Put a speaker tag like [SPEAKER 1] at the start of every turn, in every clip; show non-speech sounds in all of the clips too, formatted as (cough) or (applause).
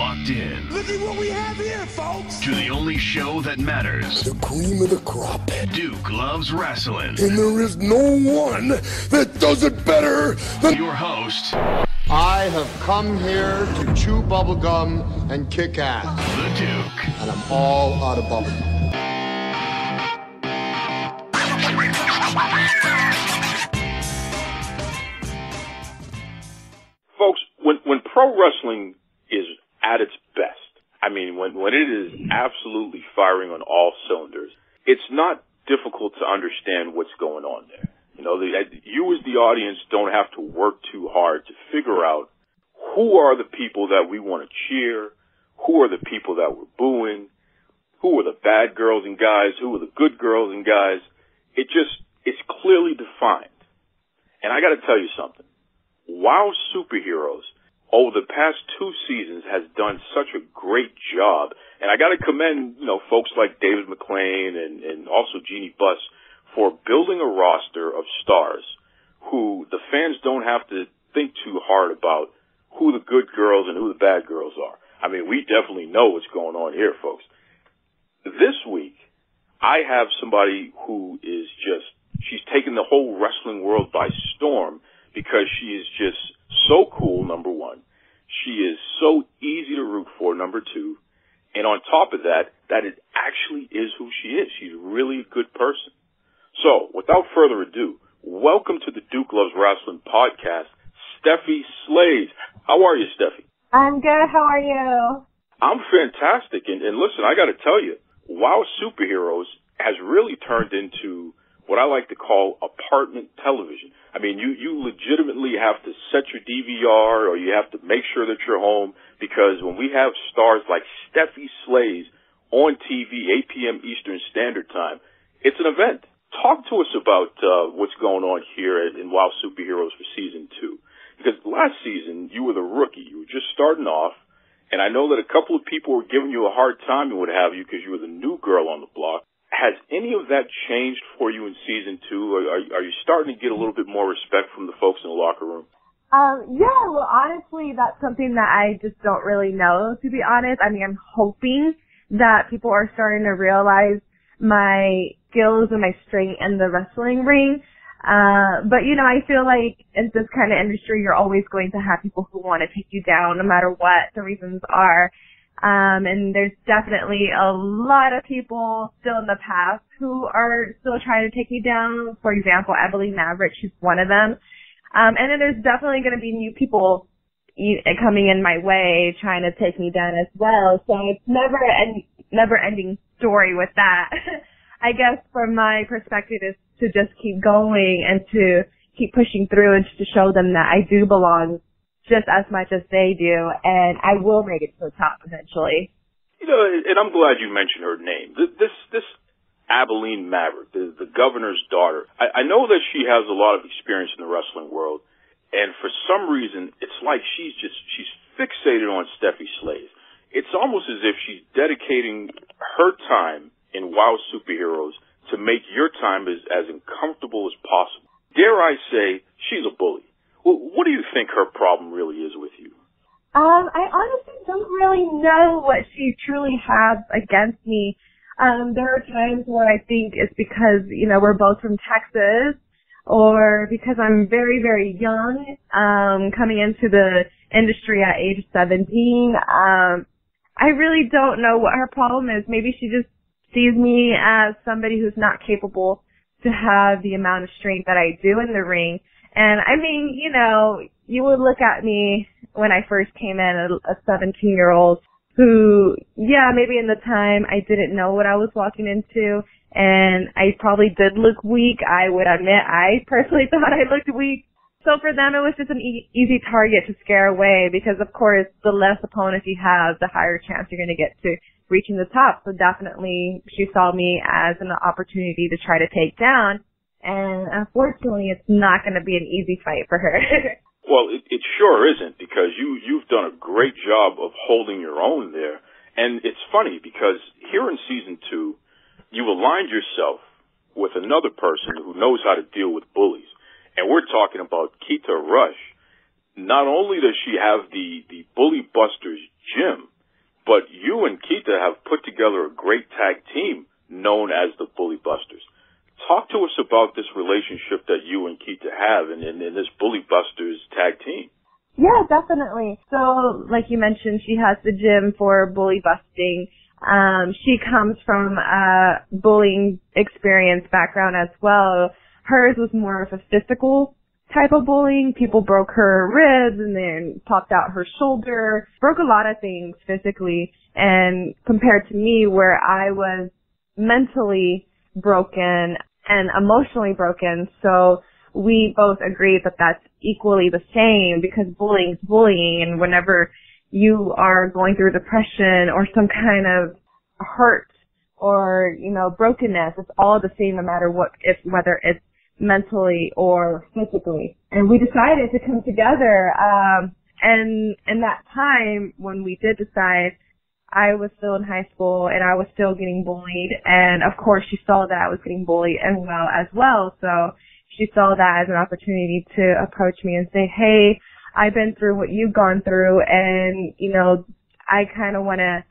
[SPEAKER 1] locked in
[SPEAKER 2] Look at what we have here, folks.
[SPEAKER 1] to the only show that matters.
[SPEAKER 2] The cream of the crop.
[SPEAKER 1] Duke loves wrestling.
[SPEAKER 2] And there is no one that does it better than
[SPEAKER 1] Your host,
[SPEAKER 3] I have come here to chew bubblegum and kick ass.
[SPEAKER 1] the Duke.
[SPEAKER 3] And I'm all out of bubblegum.
[SPEAKER 4] folks, when when pro wrestling is at its best, I mean, when when it is absolutely firing on all cylinders, it's not difficult to understand what's going on there. You know, the, you as the audience don't have to work too hard to figure out who are the people that we want to cheer, who are the people that we're booing, who are the bad girls and guys, who are the good girls and guys. It just it's clearly defined. And I got to tell you something. WoW Superheroes over the past two seasons has done such a great job. And I got to commend, you know, folks like David McLane and, and also Jeanie Buss for building a roster of stars who the fans don't have to think too hard about who the good girls and who the bad girls are. I mean, we definitely know what's going on here, folks. This week, I have somebody who is just, she's taken the whole wrestling world by storm because she is just so cool, number one. She is so easy to root for, number two. And on top of that, that it actually is who she is. She's really a good person. So, without further ado, welcome to the Duke Loves Wrestling podcast, Stephy Slays. How are you, Stephy?
[SPEAKER 5] I'm good. How are you?
[SPEAKER 4] I'm fantastic. And, and listen, I got to tell you, WoW Superheroes has really turned into what I like to call apartment television. I mean, you, you legitimately have to set your DVR or you have to make sure that you're home because when we have stars like Stephy Slays on TV, 8 p.m. Eastern Standard Time, it's an event. Talk to us about uh, what's going on here in WoW Superheroes for season two. Because last season, you were the rookie. You were just starting off. And I know that a couple of people were giving you a hard time and what have you because you were the new girl on the block. Has any of that changed for you in season two? Are, are, you starting to get a little bit more respect from the folks in the locker room?
[SPEAKER 5] Um, yeah, well, honestly, that's something that I just don't really know, to be honest. I mean, I'm hoping that people are starting to realize my skills and my strength in the wrestling ring. Uh, but you know, I feel like in this kind of industry, you're always going to have people who want to take you down no matter what the reasons are. Um, and there's definitely a lot of people still in the past who are still trying to take me down. For example, Abilene Maverick, she's one of them. Um, and then there's definitely going to be new people coming in my way trying to take me down as well. So it's never an never ending story with that. (laughs) I guess from my perspective is to just keep going and to keep pushing through and to show them that I do belong just as much as they do and I will make it to the top eventually.
[SPEAKER 4] You know, and I'm glad you mentioned her name. Th- This this Abilene Maverick, the, the governor's daughter. I, I know that she has a lot of experience in the wrestling world, and for some reason, it's like she's just she's fixated on Stephy Slays. It's almost as if she's dedicating her time in WoW superheroes to make your time as as uncomfortable as possible. Dare I say, she's a bully. What do you think her problem really is with you?
[SPEAKER 5] Um, I honestly don't really know what she truly has against me. Um, there are times where I think it's because, you know, we're both from Texas or because I'm very, very young, um, coming into the industry at age 17. Um, I really don't know what her problem is. Maybe she just sees me as somebody who's not capable to have the amount of strength that I do in the ring. And I mean, you know, you would look at me when I first came in, a 17 year old who, yeah, maybe in the time I didn't know what I was walking into and I probably did look weak. I would admit I personally (laughs) thought I looked weak. So for them, it was just an e- easy target to scare away because, of course, the less opponents you have, the higher chance you're going to get to reaching the top. So definitely, she saw me as an opportunity to try to take down. And unfortunately, it's not going to be an easy fight for her. (laughs)
[SPEAKER 4] Well, it, it sure isn't because you you've done a great job of holding your own there, and it's funny because here in season two, you aligned yourself with another person who knows how to deal with bullies, and we're talking about Keta Rush. Not only does she have the the Bully Busters gym, but you and Keta have put together a great tag team known as the Bully Busters. Talk to us about this relationship that you and Keta have and this Bully Busters tag team.
[SPEAKER 5] Yeah, definitely. So, like you mentioned, she has the gym for bully busting. Um, she comes from a bullying experience background as well. Hers was more of a physical type of bullying. People broke her ribs and then popped out her shoulder, broke a lot of things physically. And compared to me, where I was mentally broken and emotionally broken, so we both agree that that's equally the same because bullying is bullying and whenever you are going through depression or some kind of hurt or, you know, brokenness, it's all the same no matter what, if, whether it's mentally or physically. And we decided to come together, um, and in that time when we did decide, I was still in high school and I was still getting bullied and of course she saw that I was getting bullied as well as well. So she saw that as an opportunity to approach me and say, hey, I've been through what you've gone through and, you know, I kind of want to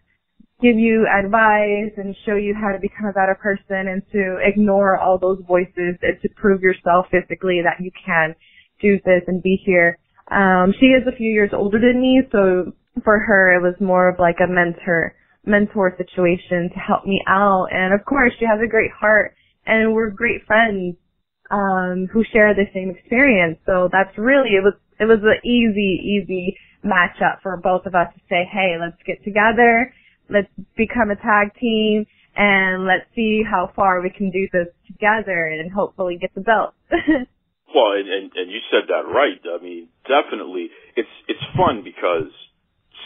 [SPEAKER 5] give you advice and show you how to become a better person and to ignore all those voices and to prove yourself physically that you can do this and be here. Um, she is a few years older than me, so for her it was more of like a mentor, mentor situation to help me out. And of course she has a great heart and we're great friends um, who share the same experience. So that's really it was it was an easy easy matchup for both of us to say, hey, let's get together, let's become a tag team, and let's see how far we can do this together and hopefully get the belt. (laughs)
[SPEAKER 4] well, and, and and you said that right. I mean, definitely, it's it's fun because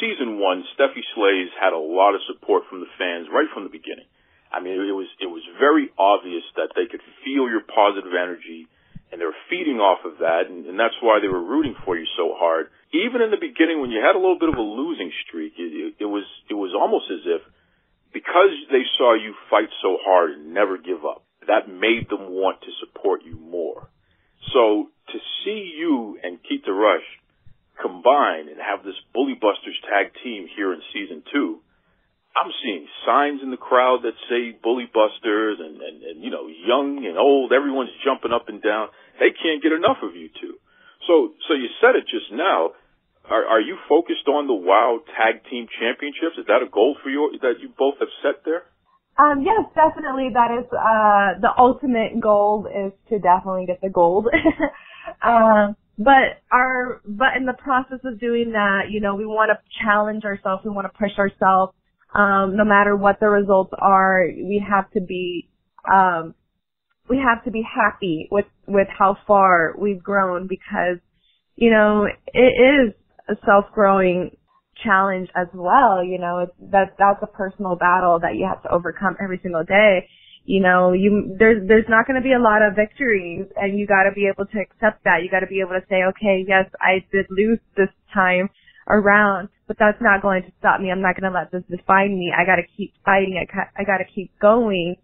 [SPEAKER 4] season one, Stephy Slays had a lot of support from the fans right from the beginning. I mean, it was it was very obvious that they could feel your positive energy, and they were feeding off of that, and, and that's why they were rooting for you so hard. Even in the beginning, when you had a little bit of a losing streak, it, it, it was it was almost as if because they saw you fight so hard and never give up, that made them want to support you more. So to see you and Keta Rush combine and have this Bully Busters tag team here in season two I'm seeing signs in the crowd that say bully busters and, and, and, you know, young and old, everyone's jumping up and down. They can't get enough of you two. So, so you said it just now. Are, are you focused on the WOW Tag Team Championships? Is that a goal for you that you both have set there?
[SPEAKER 5] Um, yes, definitely. That is, uh, the ultimate goal is to definitely get the gold. (laughs) um, but our, but in the process of doing that, you know, we want to challenge ourselves. We want to push ourselves um, no matter what the results are, we have to be, um, we have to be happy with, with how far we've grown because, you know, it is a self-growing challenge as well. You know, it's, that, that's a personal battle that you have to overcome every single day. You know, you, there's, there's not going to be a lot of victories and you got to be able to accept that. You got to be able to say, okay, yes, I did lose this time around, but that's not going to stop me. I'm not going to let this define me. I got to keep fighting. I, ca- I got to keep going.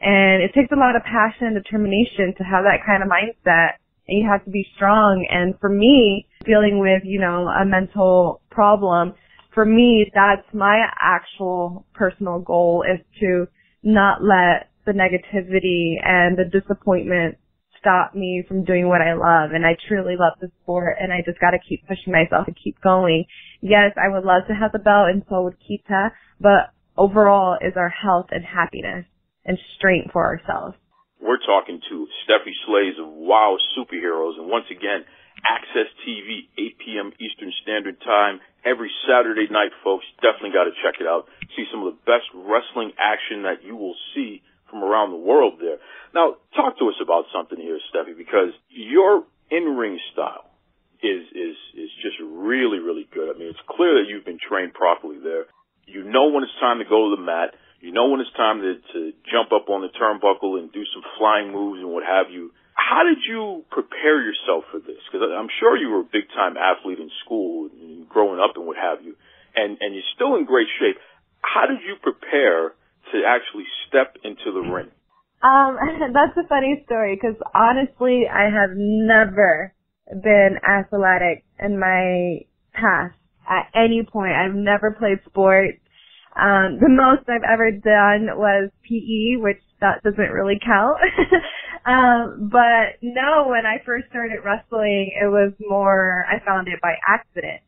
[SPEAKER 5] And it takes a lot of passion and determination to have that kind of mindset. And you have to be strong. And for me, dealing with, you know, a mental problem, for me, that's my actual personal goal is to not let the negativity and the disappointment stop me from doing what I love. And I truly love the sport and I just gotta keep pushing myself and keep going. Yes, I would love to have the belt and so would Keta, but overall is our health and happiness and strength for ourselves.
[SPEAKER 4] We're talking to Stephy Slays of WOW Superheroes and once again, AXS TV, 8 p.m. Eastern Standard Time, every Saturday night, folks. Definitely got to check it out. See some of the best wrestling action that you will see from around the world there. Now, talk to us about something here, Stephy, because your in-ring style is is is just really really good. I mean, it's clear that you've been trained properly there. You know when it's time to go to the mat. You know when it's time to, to jump up on the turnbuckle and do some flying moves and what have you. How did you prepare yourself for this? Because I'm sure you were a big time athlete in school and growing up and what have you, and and you're still in great shape. How did you prepare to actually step into the ring?
[SPEAKER 5] Um, (laughs) that's a funny story because honestly, I have never been athletic in my past at any point. I've never played sports. Um, the most I've ever done was PE, which that doesn't really count. (laughs) um, but no, when I first started wrestling, it was more, I found it by accident.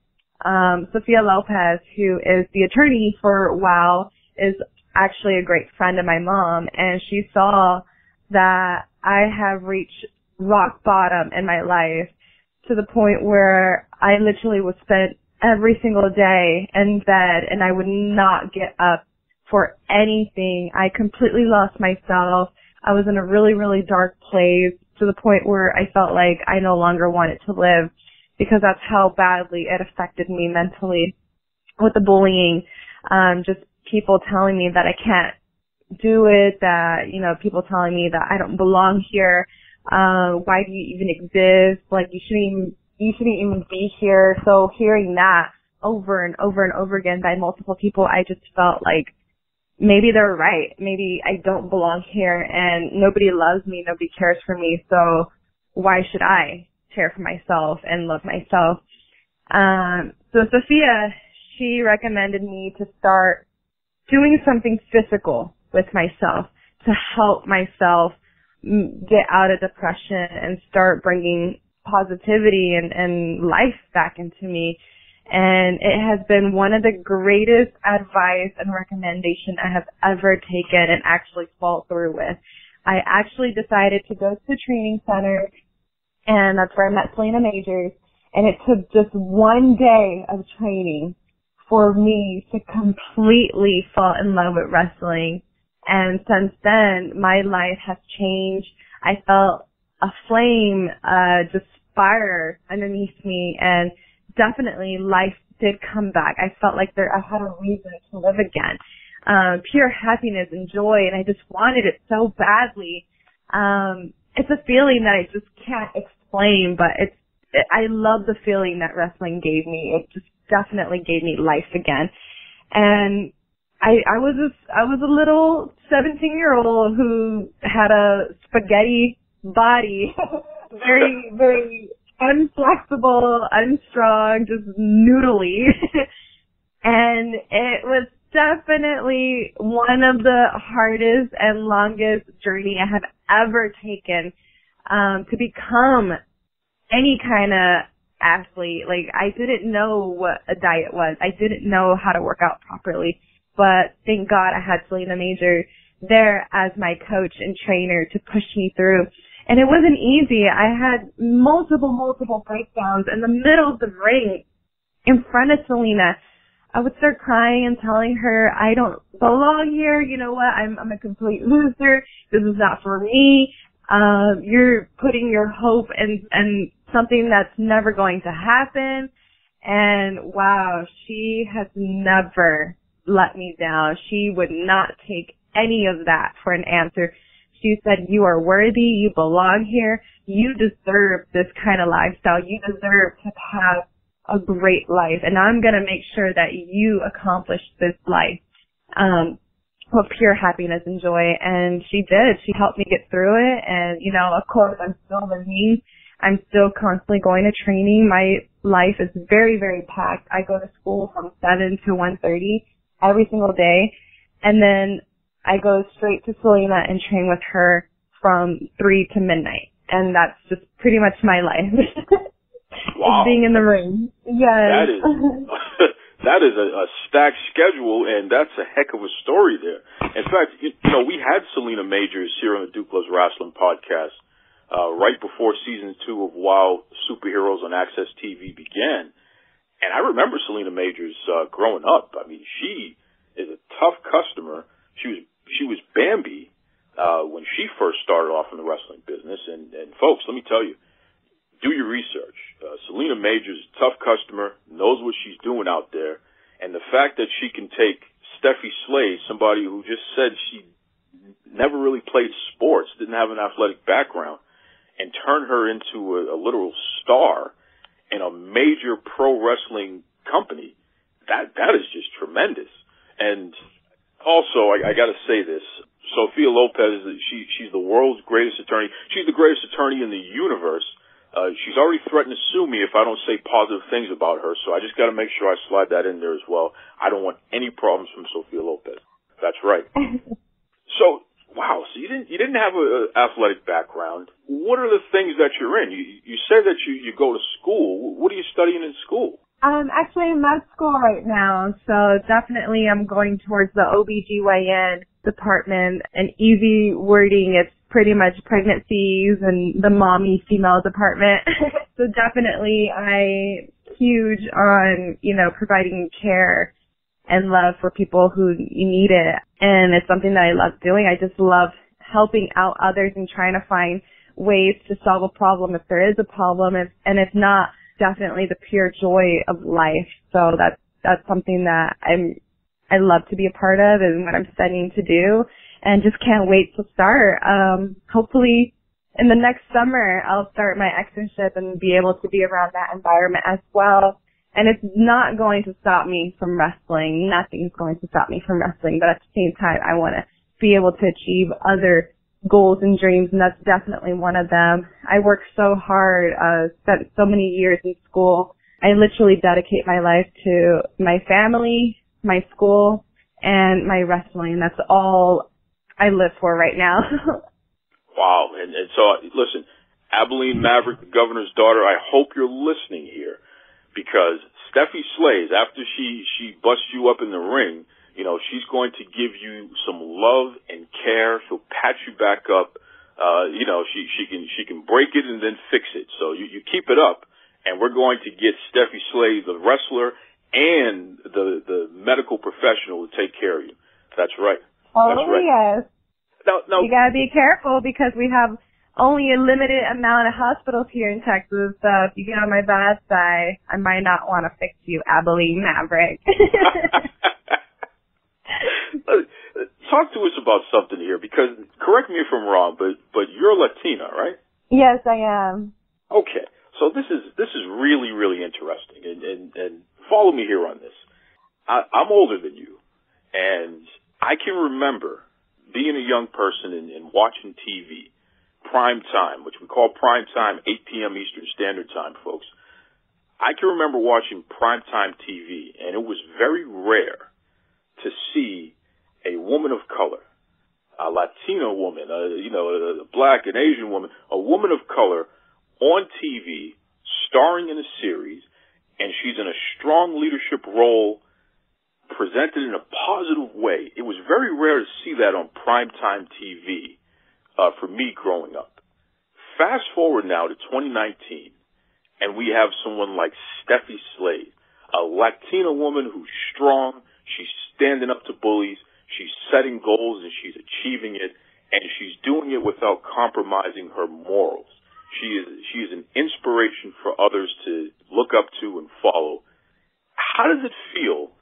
[SPEAKER 5] Um, Sophia Lopez, who is the attorney for WOW, is actually a great friend of my mom, and she saw that I have reached rock bottom in my life to the point where I literally would spend every single day in bed and I would not get up for anything. I completely lost myself. I was in a really, really dark place to the point where I felt like I no longer wanted to live because that's how badly it affected me mentally with the bullying. Um, just people telling me that I can't do it, that, you know, people telling me that I don't belong here. Uh, why do you even exist? Like you shouldn't even, you shouldn't even be here. So hearing that over and over and over again by multiple people, I just felt like maybe they're right. Maybe I don't belong here and nobody loves me, nobody cares for me. So why should I care for myself and love myself? Um, so Sophia, she recommended me to start doing something physical with myself to help myself get out of depression and start bringing positivity and, and life back into me. And it has been one of the greatest advice and recommendation I have ever taken and actually followed through with. I actually decided to go to the training center and that's where I met Selina Majors and it took just one day of training for me to completely fall in love with wrestling and since then, my life has changed. I felt a flame, uh, just fire underneath me and definitely life did come back. I felt like there, I had a reason to live again. Um, pure happiness and joy and I just wanted it so badly. Um, it's a feeling that I just can't explain, but it's, it, I love the feeling that wrestling gave me. It just definitely gave me life again. And I, I was a, I was a little 17 year old who had a spaghetti body, (laughs) very, very unflexible, unstrong, just noodly. (laughs) and it was definitely one of the hardest and longest journey I have ever taken, um, to become any kind of athlete. Like I didn't know what a diet was. I didn't know how to work out properly but thank God I had Selina Major there as my coach and trainer to push me through. And it wasn't easy. I had multiple, multiple breakdowns in the middle of the ring in front of Selina. I would start crying and telling her, I don't belong here. You know what? I'm, I'm a complete loser. This is not for me. Um, you're putting your hope and, in something that's never going to happen. And wow, she has never let me down. She would not take any of that for an answer. She said, you are worthy, you belong here, you deserve this kind of lifestyle, you deserve to have a great life, and I'm gonna make sure that you accomplish this life, um, with pure happiness and joy, and she did. She helped me get through it, and you know, of course, I'm still learning. I'm still constantly going to training. My life is very, very packed. I go to school from 7 to 1.30 every single day. And then I go straight to Selina and train with her from three to midnight. And that's just pretty much my life. (laughs)
[SPEAKER 4] wow.
[SPEAKER 5] being in the ring. Yes.
[SPEAKER 4] That is, (laughs) that is a, a stacked schedule and that's a heck of a story there. In fact, you, you know, we had Selina Majors here on the Duke Loves Wrestling podcast, uh, right before season two of WOW Superheroes on AXS TV began. And I remember Selina Majors uh, growing up. I mean, she is a tough customer. She was she was Bambi uh, when she first started off in the wrestling business. And, and folks, let me tell you, do your research. Uh, Selina Majors, is a tough customer, knows what she's doing out there, and the fact that she can take Stephy Slay, somebody who just said she never really played sports, didn't have an athletic background, turn her into a, a literal star in a major pro wrestling company, that that is just tremendous. And also, I, I got to say this: Sophia Lopez, she she's the world's greatest attorney. She's the greatest attorney in the universe. Uh, she's already threatened to sue me if I don't say positive things about her, so I just got to make sure I slide that in there as well. I don't want any problems from Sofia Lopez. That's right. (laughs) so, wow. So you didn't you didn't have an athletic background. What are the things that you're in? You you say that you you go to school. What are you studying in school?
[SPEAKER 5] Um, I'm actually in med school right now, so definitely I'm going towards the OBGYN department. and easy wording, it's pretty much pregnancies and the mommy female department. (laughs) so definitely I huge on, you know, providing care and love for people who need it. And it's something that I love doing. I just love helping out others and trying to find ways to solve a problem if there is a problem. If, and if not, definitely the pure joy of life. So that's, that's something that I'm, I love to be a part of and what I'm studying to do and just can't wait to start. Um, hopefully in the next summer, I'll start my externship and be able to be around that environment as well. And it's not going to stop me from wrestling. Nothing's going to stop me from wrestling. But at the same time, I want to be able to achieve other goals and dreams, and that's definitely one of them. I worked so hard, uh, spent so many years in school. I literally dedicate my life to my family, my school, and my wrestling. That's all I live for right now. (laughs)
[SPEAKER 4] wow. And, and so, listen, Abilene Maverick, the governor's daughter, I hope you're listening here because Stephy Slays, after she, she busts you up in the ring, you know, she's going to give you some love and care. She'll pat you back up. Uh, you know, she, she can, she can break it and then fix it. So you, you keep it up and we're going to get Stephy Slays, the wrestler and the, the medical professional to take care of you. That's right.
[SPEAKER 5] Oh,
[SPEAKER 4] That's right.
[SPEAKER 5] yes.
[SPEAKER 4] Now, now,
[SPEAKER 5] you gotta be careful because we have only a limited amount of hospitals here in Texas. So if you get on my bad side, I might not want to fix you, Abilene Maverick. (laughs) (laughs)
[SPEAKER 4] Uh, talk to us about something here because correct me if I'm wrong, but but you're Latina, right?
[SPEAKER 5] Yes, I am.
[SPEAKER 4] Okay, so this is this is really really interesting, and and, and follow me here on this. I, I'm older than you, and I can remember being a young person and, and watching TV, prime time, which we call prime time, 8 p.m. Eastern Standard Time, folks. I can remember watching prime time TV, and it was very rare to see a woman of color, a Latino woman, a, you know, a black and Asian woman, a woman of color on TV, starring in a series, and she's in a strong leadership role presented in a positive way. It was very rare to see that on primetime TV uh, for me growing up. Fast forward now to 2019, and we have someone like Stephy Slays, a Latina woman who's strong. She's standing up to bullies. She's setting goals and she's achieving it, and she's doing it without compromising her morals. She is she is an inspiration for others to look up to and follow. How does it feel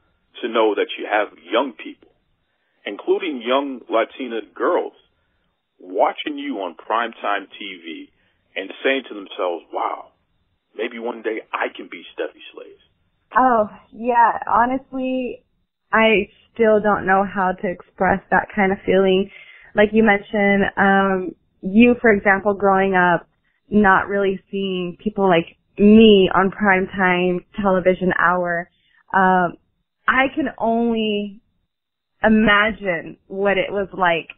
[SPEAKER 4] to know that you have young people, including young Latina girls, watching you on primetime TV and saying to themselves, wow, maybe one day I can be Stephy Slays.
[SPEAKER 5] Oh, yeah. Honestly, I still don't know how to express that kind of feeling. Like you mentioned, um, you, for example, growing up, not really seeing people like me on primetime television hour, um, I can only imagine what it was like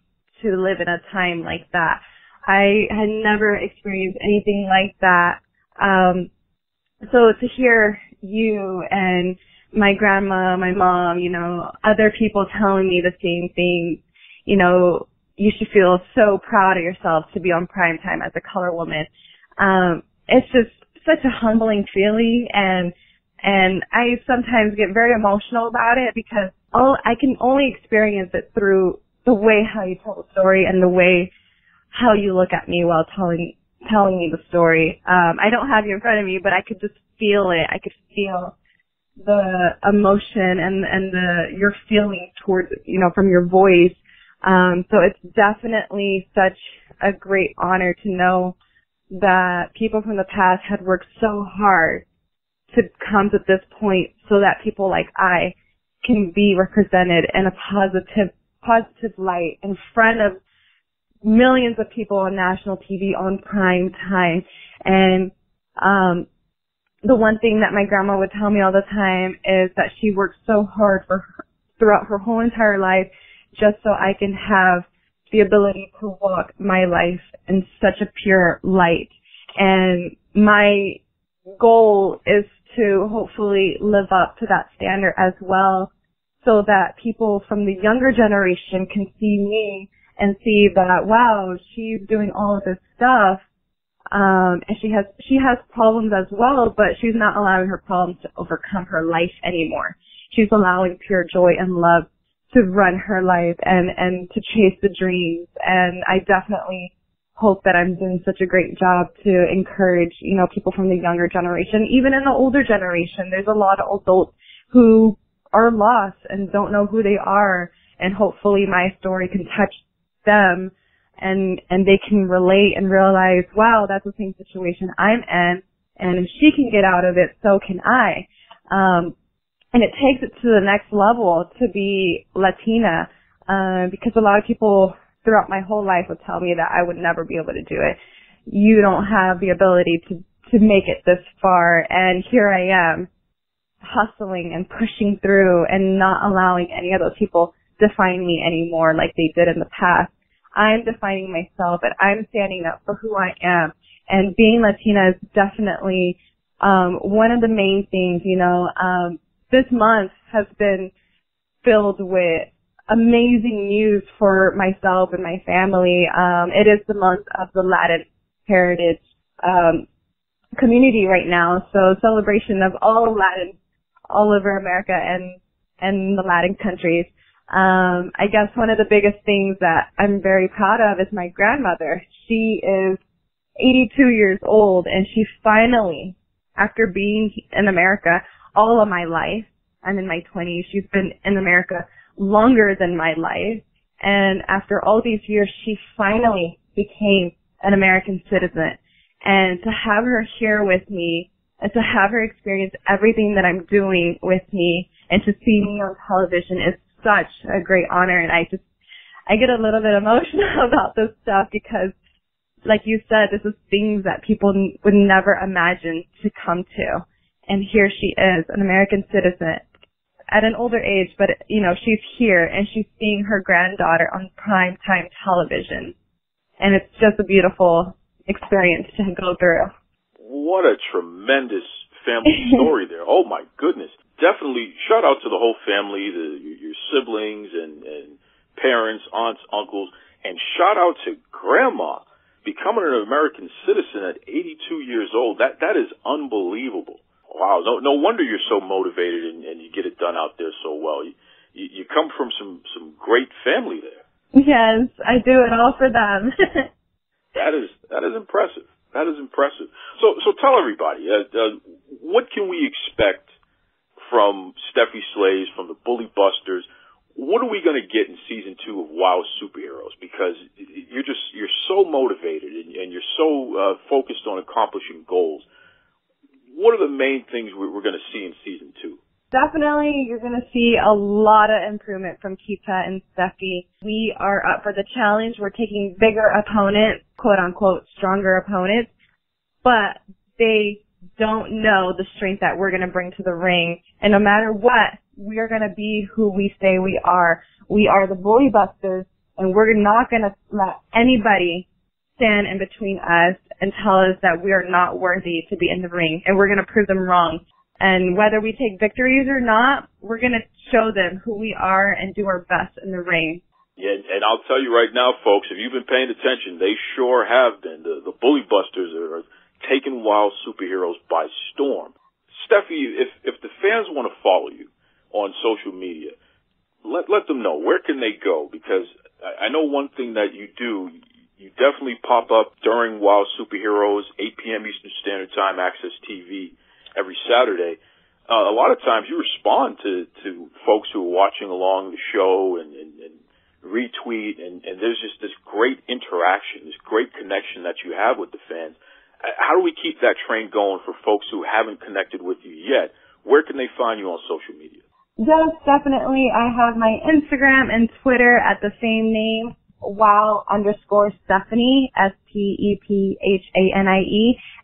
[SPEAKER 5] to live in a time like that. I had never experienced anything like that. Um, so to hear you and my grandma, my mom, you know, other people telling me the same thing, you know, you should feel so proud of yourself to be on prime time as a color woman. Um, it's just such a humbling feeling and and I sometimes get very emotional about it because all I can only experience it through the way how you tell the story and the way how you look at me while telling telling me the story. Um, I don't have you in front of me, but I could just feel it. I could feel the emotion and and the your feelings towards you know from your voice. Um, so it's definitely such a great honor to know that people from the past had worked so hard to come to this point so that people like I can be represented in a positive, positive light in front of millions of people on national TV on prime time. And Um, the one thing that my grandma would tell me all the time is that she worked so hard for her, throughout her whole entire life just so I can have the ability to walk my life in such a pure light. And my goal is to hopefully live up to that standard as well so that people from the younger generation can see me and see that wow, she's doing all of this stuff um, and she has she has problems as well, but she's not allowing her problems to overcome her life anymore. She's allowing pure joy and love to run her life and and to chase the dreams. And I definitely hope that I'm doing such a great job to encourage you know people from the younger generation, even in the older generation. There's a lot of adults who are lost and don't know who they are, and hopefully my story can touch them and and they can relate and realize, wow, that's the same situation I'm in, and if she can get out of it, so can I. Um, and it takes it to the next level to be Latina, uh, because a lot of people throughout my whole life would tell me that I would never be able to do it. You don't have the ability to to make it this far, and here I am, hustling and pushing through, and not allowing any of those people to define me anymore like they did in the past I'm defining myself and I'm standing up for who I am. And being Latina is definitely um, one of the main things. You know, um, this month has been filled with amazing news for myself and my family. Um, it is the month of the Latin heritage um, community right now, so celebration of all Latin all over America and and the Latin countries. Um, I guess one of the biggest things that I'm very proud of is my grandmother. She is 82 years old and she finally, after being in America all of my life, I'm in my 20s, she's been in America longer than my life. And after all these years, she finally became an American citizen. And to have her here with me and to have her experience everything that I'm doing with me and to see me on television is such a great honor and I just, I get a little bit (laughs) emotional about this stuff because like you said, this is things that people would never imagine to come to. And here she is, an American citizen at an older age, but you know, she's here and she's seeing her granddaughter on prime time television. And it's just a beautiful experience to go through.
[SPEAKER 4] What a tremendous family (laughs) story there. Oh my goodness definitely shout out to the whole family, the, your siblings and, and parents, aunts, uncles, and shout out to grandma becoming an American citizen at 82 years old. That that is unbelievable. Wow, no no wonder you're so motivated and, and you get it done out there so well. You, you, you come from some some great family there.
[SPEAKER 5] Yes, I do it all for them. (laughs)
[SPEAKER 4] that is that is impressive. That is impressive. So so tell everybody, uh, uh, what can we expect from Stephy Slays, from the Bully Busters. What are we going to get in season two of WoW Superheroes? Because you're just you're so motivated and, and you're so uh, focused on accomplishing goals. What are the main things we're going to see in season two?
[SPEAKER 5] Definitely, you're going to see a lot of improvement from Keta and Stephy. We are up for the challenge. We're taking bigger opponents, quote unquote, stronger opponents, but they don't know the strength that we're going to bring to the ring. And no matter what, we are going to be who we say we are. We are the bully busters and we're not going to let anybody stand in between us and tell us that we are not worthy to be in the ring and we're going to prove them wrong. And whether we take victories or not, we're going to show them who we are and do our best in the ring.
[SPEAKER 4] Yeah, and I'll tell you right now, folks, if you've been paying attention, they sure have been. The, the bully busters are taken WoW Superheroes by storm. Stephy, if if the fans want to follow you on social media, let let them know where can they go because I, I know one thing that you do. You definitely pop up during WoW Superheroes, 8 p.m. Eastern Standard Time, AXS TV every Saturday. Uh, a lot of times you respond to to folks who are watching along the show and, and, and retweet, and, and there's just this great interaction, this great connection that you have with the fans how do we keep that train going for folks who haven't connected with you yet? Where can they find you on social media?
[SPEAKER 5] Yes, definitely. I have my Instagram and Twitter at the same name, wow underscore Stephanie, S-T-E-P-H-A-N-I-E.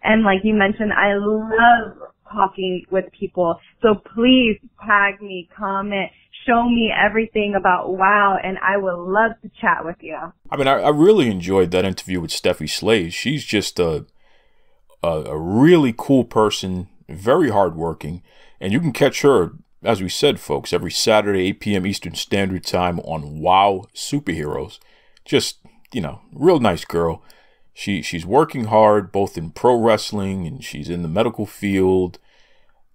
[SPEAKER 5] And like you mentioned, I love talking with people. So please tag me, comment, show me everything about WoW, and I would love to chat with you.
[SPEAKER 6] I mean, I, I really enjoyed that interview with Stephy Slays. She's just a, a, a really cool person, very hardworking, and you can catch her, as we said, folks, every Saturday, 8 p.m. Eastern Standard Time on WoW Superheroes. Just, you know, real nice girl. She she's working hard both in pro wrestling and she's in the medical field.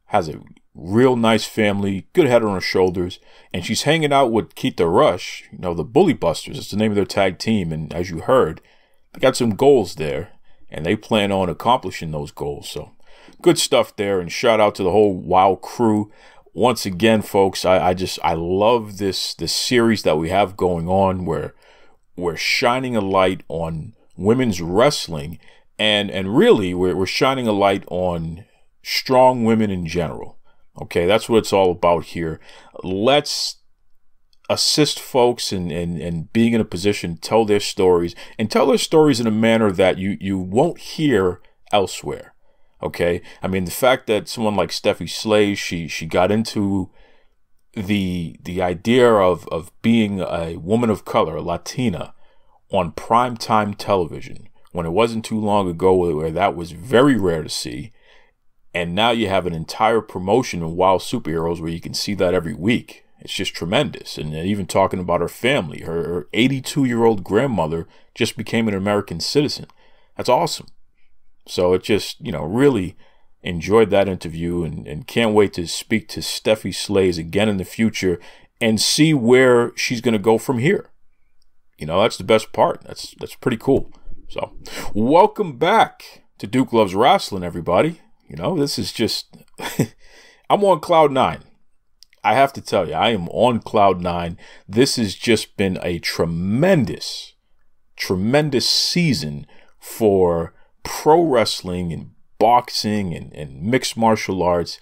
[SPEAKER 6] Has a real nice family, good head on her shoulders, and she's hanging out with Keta Rush, you know, the Bully Busters. It's the name of their tag team, and as you heard, they got some goals there, and they plan on accomplishing those goals. So good stuff there, and shout out to the whole WoW crew. Once again, folks, I, I just I love this this series that we have going on where we're shining a light on women's wrestling, and and really we're we're shining a light on strong women in general. Okay, that's what it's all about here. Let's assist folks in, in, in being in a position to tell their stories and tell their stories in a manner that you, you won't hear elsewhere. Okay, I mean the fact that someone like Stephy Slay, she she got into the the idea of of being a woman of color, a Latina, on primetime television when it wasn't too long ago where that was very rare to see. And now you have an entire promotion of WoW Superheroes where you can see that every week. It's just tremendous. And uh, even talking about her family, her 82 year old grandmother just became an American citizen. That's awesome. So it just, you know, really enjoyed that interview and, and can't wait to speak to Stephy Slays again in the future and see where she's going to go from here. You know, that's the best part. That's that's pretty cool. So, welcome back to Duke Loves Wrestling, everybody. You know, this is just (laughs) I'm on cloud nine. I have to tell you, I am on cloud nine. This has just been a tremendous, tremendous season for pro wrestling and boxing and, and mixed martial arts.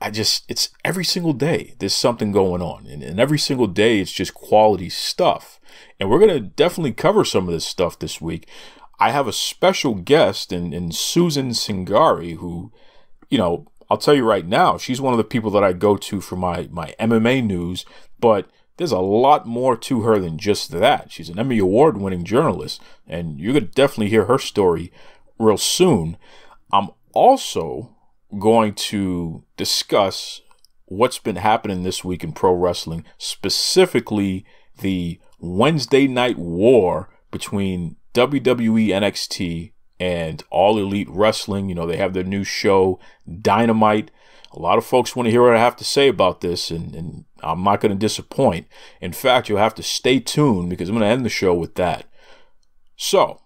[SPEAKER 6] I just, it's every single day there's something going on. And, and every single day it's just quality stuff. And we're going to definitely cover some of this stuff this week. I have a special guest in, in Susan Cingari, who, you know, I'll tell you right now, she's one of the people that I go to for my, my MMA news, but there's a lot more to her than just that. She's an Emmy Award winning journalist, and you're going to definitely hear her story real soon. I'm also going to discuss what's been happening this week in pro wrestling, specifically the Wednesday night war between WWE NXT and All Elite Wrestling. You know, they have their new show, Dynamite. A lot of folks want to hear what I have to say about this, and, and I'm not going to disappoint. In fact, you'll have to stay tuned because I'm going to end the show with that. So,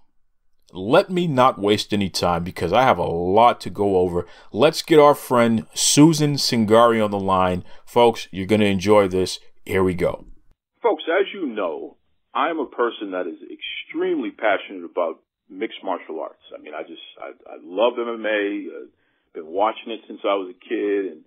[SPEAKER 6] let me not waste any time because I have a lot to go over. Let's get our friend Susan Cingari on the line. Folks, you're going to enjoy this. Here we go.
[SPEAKER 4] Folks, as you know, I'm a person that is extremely passionate about mixed martial arts. I mean, I just, I, I love MMA. Uh, been watching it since I was a kid. And,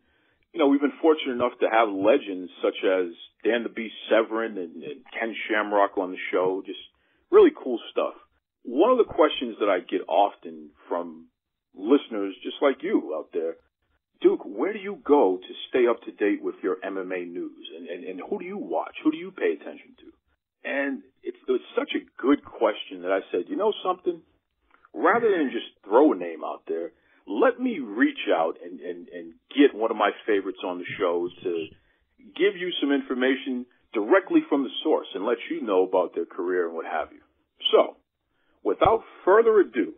[SPEAKER 4] you know, we've been fortunate enough to have legends such as Dan the Beast Severn and, and Ken Shamrock on the show. Just really cool stuff. One of the questions that I get often from listeners just like you out there Duke, where do you go to stay up to date with your MMA news? And, and, and who do you watch? Who do you pay attention to? And it's, it's such a good question that I said, you know something? Rather than just throw a name out there, let me reach out and, and, and get one of my favorites on the show to give you some information directly from the source and let you know about their career and what have you. So, without further ado,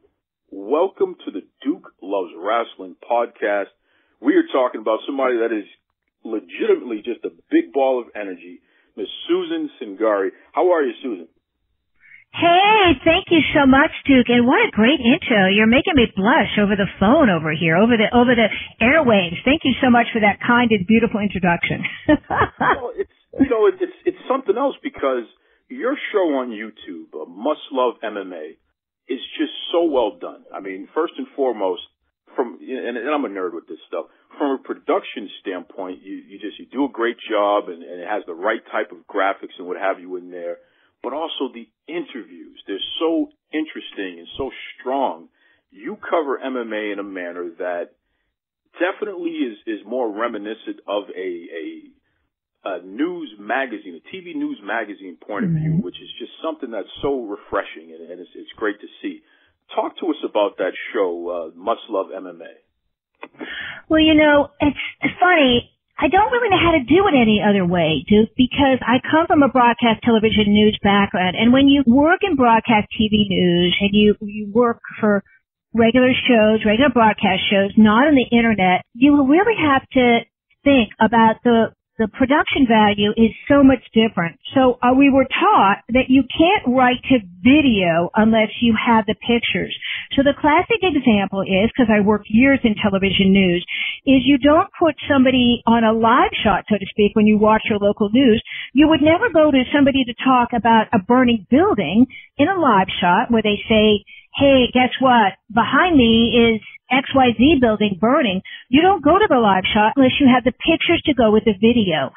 [SPEAKER 4] welcome to the Duke Loves Wrestling podcast we are talking about somebody that is legitimately just a big ball of energy, Miss Susan Cingari. How are you, Susan?
[SPEAKER 7] Hey, thank you so much, Duke. And what a great intro. You're making me blush over the phone over here, over the over the airwaves. Thank you so much for that kind and beautiful introduction. (laughs)
[SPEAKER 4] well, it's you know it's it's something else because your show on YouTube, uh, Must Love MMA, is just so well done. I mean, first and foremost, from and, and I'm a nerd with this stuff. From a production standpoint, you, you just you do a great job, and, and it has the right type of graphics and what have you in there. But also the interviews. They're so interesting and so strong. You cover MMA in a manner that definitely is is more reminiscent of a a, a news magazine, a TV news magazine point of view, mm-hmm. which is just something that's so refreshing and, and it's, it's great to see. Talk to us about that show, uh, Must Love MMA.
[SPEAKER 7] Well, you know, it's funny. I don't really know how to do it any other way, Duke, because I come from a broadcast television news background. And when you work in broadcast TV news and you, you work for regular shows, regular broadcast shows, not on the internet, you really have to think about the the production value is so much different. So uh, we were taught that you can't write to video unless you have the pictures. So the classic example is, because I worked years in television news, is you don't put somebody on a live shot, so to speak, when you watch your local news. You would never go to somebody to talk about a burning building in a live shot where they say, hey, guess what? Behind me is XYZ building burning. You don't go to the live shot unless you have the pictures to go with the video.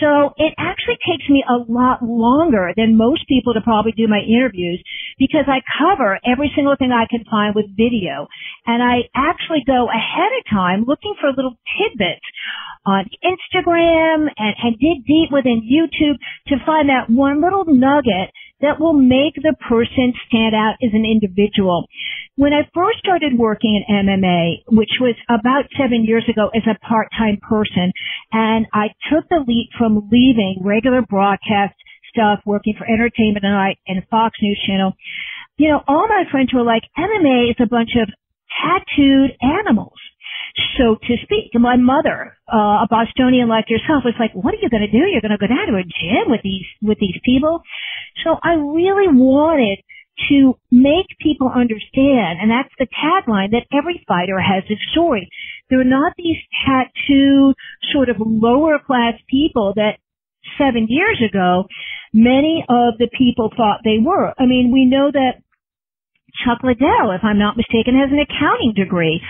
[SPEAKER 7] So it actually takes me a lot longer than most people to probably do my interviews because I cover every single thing I can find with video. And I actually go ahead of time looking for little tidbits on Instagram and, and dig deep within YouTube to find that one little nugget that will make the person stand out as an individual. When I first started working in MMA, which was about seven years ago as a part-time person, and I took the leap from leaving regular broadcast stuff, working for Entertainment Tonight and Fox News Channel, you know, all my friends were like, MMA is a bunch of tattooed animals so to speak. My mother, uh, a Bostonian like yourself, was like, "What are you going to do? You're going to go down to a gym with these with these people?" So I really wanted to make people understand, and that's the tagline that every fighter has a story. They're not these tattooed, sort of lower class people that seven years ago many of the people thought they were. I mean, we know that Chuck Liddell, if I'm not mistaken, has an accounting degree.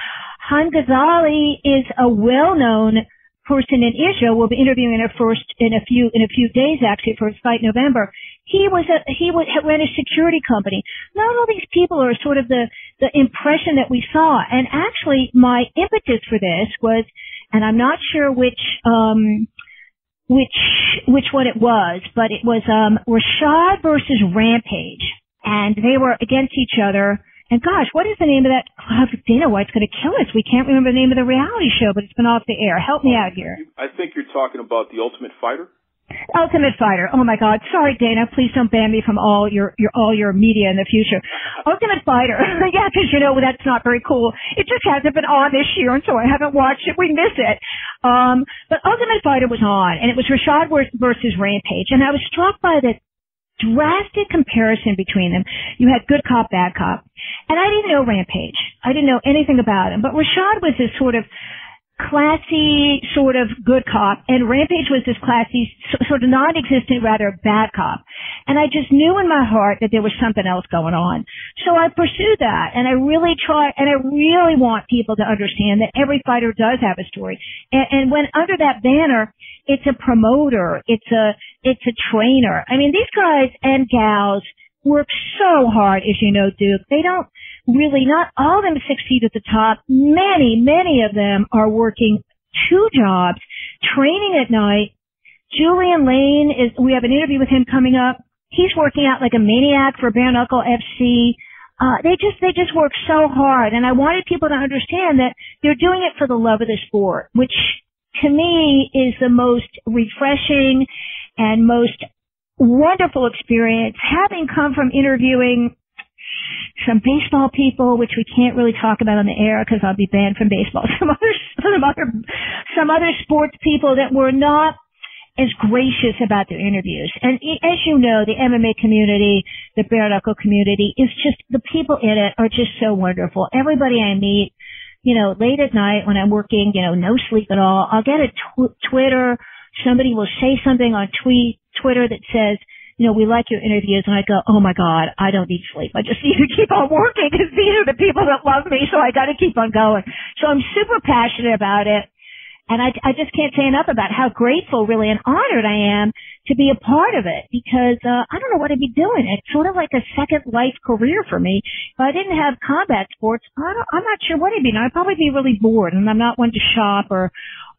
[SPEAKER 7] Haim Gozali is a well-known person in Israel. We'll be interviewing her first in a few in a few days, actually, for fight November. He was a he was, ran a security company. Not all these people are sort of the the impression that we saw. And actually, my impetus for this was, and I'm not sure which um which which one it was, but it was um Rashad versus Rampage, and they were against each other and gosh, what is the name of that club? Dana White's going to kill us. We can't remember the name of the reality show, but it's been off the air. Help me out here.
[SPEAKER 4] I think you're talking about the Ultimate Fighter.
[SPEAKER 7] Ultimate Fighter. Oh my God. Sorry, Dana. Please don't ban me from all your, your all your media in the future. (laughs) Ultimate Fighter. (laughs) yeah, because you know that's not very cool. It just hasn't been on this year, and so I haven't watched it. We miss it. Um, but Ultimate Fighter was on, and it was Rashad versus Rampage, and I was struck by the drastic comparison between them. You had good cop, bad cop. And I didn't know Rampage. I didn't know anything about him. But Rashad was this sort of classy sort of good cop and Rampage was this classy sort of non-existent rather bad cop. And I just knew in my heart that there was something else going on. So I pursued that and I really try and I really want people to understand that every fighter does have a story. And, and when under that banner, it's a promoter, it's a, it's a trainer. I mean, these guys and gals work so hard, as you know, Duke. They don't really, not all of them succeed at the top. Many, many of them are working two jobs, training at night. Julian Lane is, we have an interview with him coming up. He's working out like a maniac for Bare Knuckle FC. Uh, they just, they just work so hard. And I wanted people to understand that they're doing it for the love of the sport, which to me is the most refreshing and most wonderful experience having come from interviewing some baseball people, which we can't really talk about on the air because I'll be banned from baseball. (laughs) Some other, some other, some other sports people that were not as gracious about their interviews. And as you know, the MMA community, the bare knuckle community is just, the people in it are just so wonderful. Everybody I meet, you know, late at night when I'm working, you know, no sleep at all, I'll get a tw- Twitter, somebody will say something on tweet, Twitter that says, you know, we like your interviews. And I go, oh my God, I don't need sleep. I just need to (laughs) keep on working because these are the people that love me. So I got to keep on going. So I'm super passionate about it. And I, I just can't say enough about how grateful, really, and honored I am to be a part of it because uh, I don't know what I'd be doing. It's sort of like a second life career for me. If I didn't have combat sports, I don't, I'm not sure what I'd be. Now, I'd probably be really bored, and I'm not one to shop or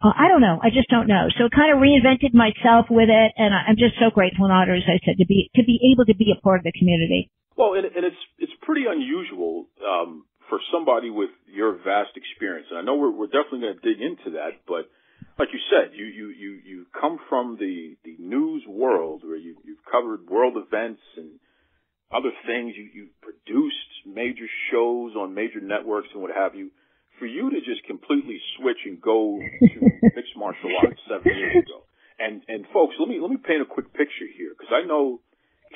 [SPEAKER 7] uh, I don't know. I just don't know. So it kind of reinvented myself with it, and I'm just so grateful and honored, as I said, to be to be able to be a part of the community.
[SPEAKER 4] Well, and, and it's it's pretty unusual um, for somebody with your vast experience, and I know we're we're definitely going to dig into that. But like you said, you you you you come from the the news world where you you've covered world events and other things. You you produced major shows on major networks and what have you for you to just completely switch and go to (laughs) mixed martial arts seven years ago. And and folks, let me let me paint a quick picture here because I know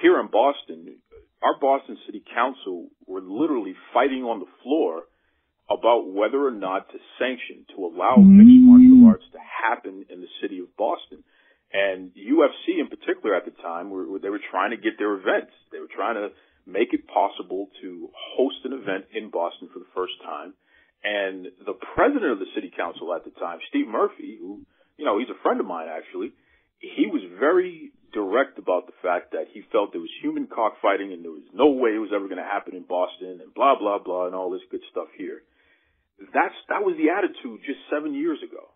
[SPEAKER 4] here in Boston, our Boston City Council were literally fighting on the floor about whether or not to sanction to allow mm. mixed martial arts to happen in the city of Boston. And UFC in particular at the time, were, they were trying to get their events. They were trying to make it possible to host an event in Boston for the first time and the president of the city council at the time, Steve Murphy, who, you know, he's a friend of mine actually, he was very direct about the fact that he felt there was human cockfighting and there was no way it was ever going to happen in Boston and blah, blah, blah and all this good stuff here. That's, that was the attitude just seven years ago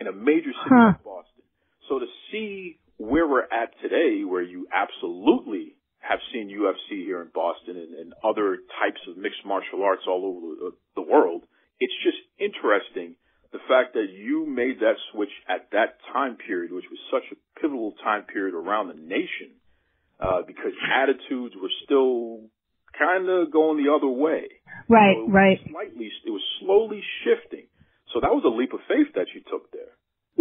[SPEAKER 4] in a major city huh. like Boston. So to see where we're at today, where you absolutely have seen UFC here in Boston and, and other types of mixed martial arts all over the, the world, it's just interesting the fact that you made that switch at that time period, which was such a pivotal time period around the nation, uh, because attitudes were still kind of going the other way.
[SPEAKER 7] Right,
[SPEAKER 4] so
[SPEAKER 7] right.
[SPEAKER 4] Slightly, it was slowly shifting. So that was a leap of faith that you took there.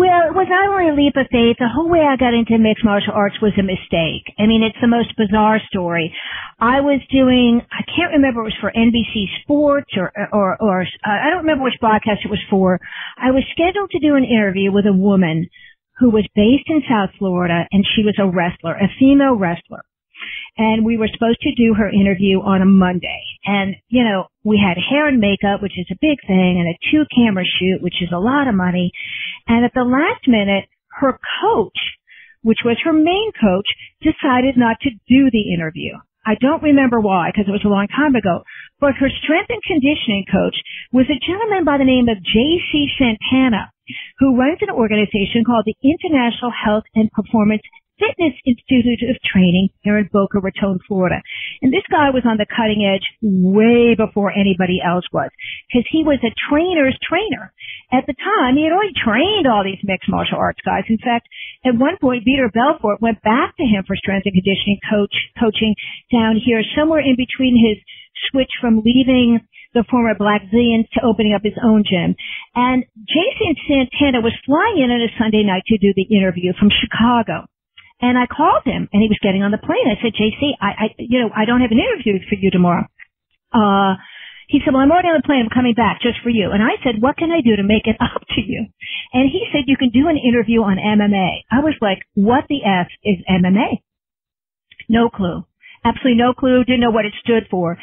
[SPEAKER 7] Well, it was not only a leap of faith. The whole way I got into mixed martial arts was a mistake. I mean, it's the most bizarre story. I was doing, I can't remember it was for NBC Sports or, or, or, uh, I don't remember which broadcast it was for. I was scheduled to do an interview with a woman who was based in South Florida and she was a wrestler, a female wrestler and we were supposed to do her interview on a Monday. And, you know, we had hair and makeup, which is a big thing, and a two camera shoot, which is a lot of money. And at the last minute, her coach, which was her main coach, decided not to do the interview. I don't remember why, because it was a long time ago, but her strength and conditioning coach was a gentleman by the name of J.C. Santana, who runs an organization called the International Health and Performance Fitness Institute of Training here in Boca Raton, Florida. And this guy was on the cutting edge way before anybody else was because he was a trainer's trainer. At the time, he had already trained all these mixed martial arts guys. In fact, at one point, Vitor Belfort went back to him for strength and conditioning coach, coaching down here somewhere in between his switch from leaving the former Blackzilians to opening up his own gym. And J.C. Santana was flying in on a Sunday night to do the interview from Chicago. And I called him and he was getting on the plane. I said, JC, I, I, you know, I don't have an interview for you tomorrow. Uh, he said, well, I'm already on the plane. I'm coming back just for you. And I said, what can I do to make it (laughs) up to you? And he said, you can do an interview on MMA. I was like, what the F is MMA? No clue. Absolutely no clue. Didn't know what it stood for.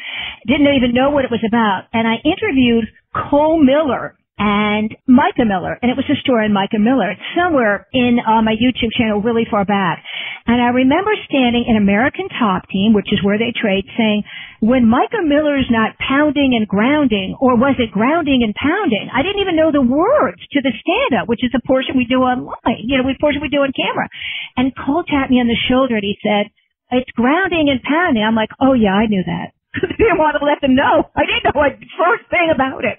[SPEAKER 7] Didn't even know what it was about. And I interviewed Cole Miller, and Micah Miller, and it was a story on Micah Miller. It's somewhere in uh, my YouTube channel really far back. And I remember standing in American Top Team, which is where they trade, saying, when Micah Miller's not pounding and grounding, or was it grounding and pounding? I didn't even know the words to the stand-up, which is a portion we do online, you know, a portion we do on camera. And Cole tapped me on the shoulder and he said, it's grounding and pounding. I'm like, oh yeah, I knew that. (laughs) I didn't want to let them know. I didn't know a first thing about it.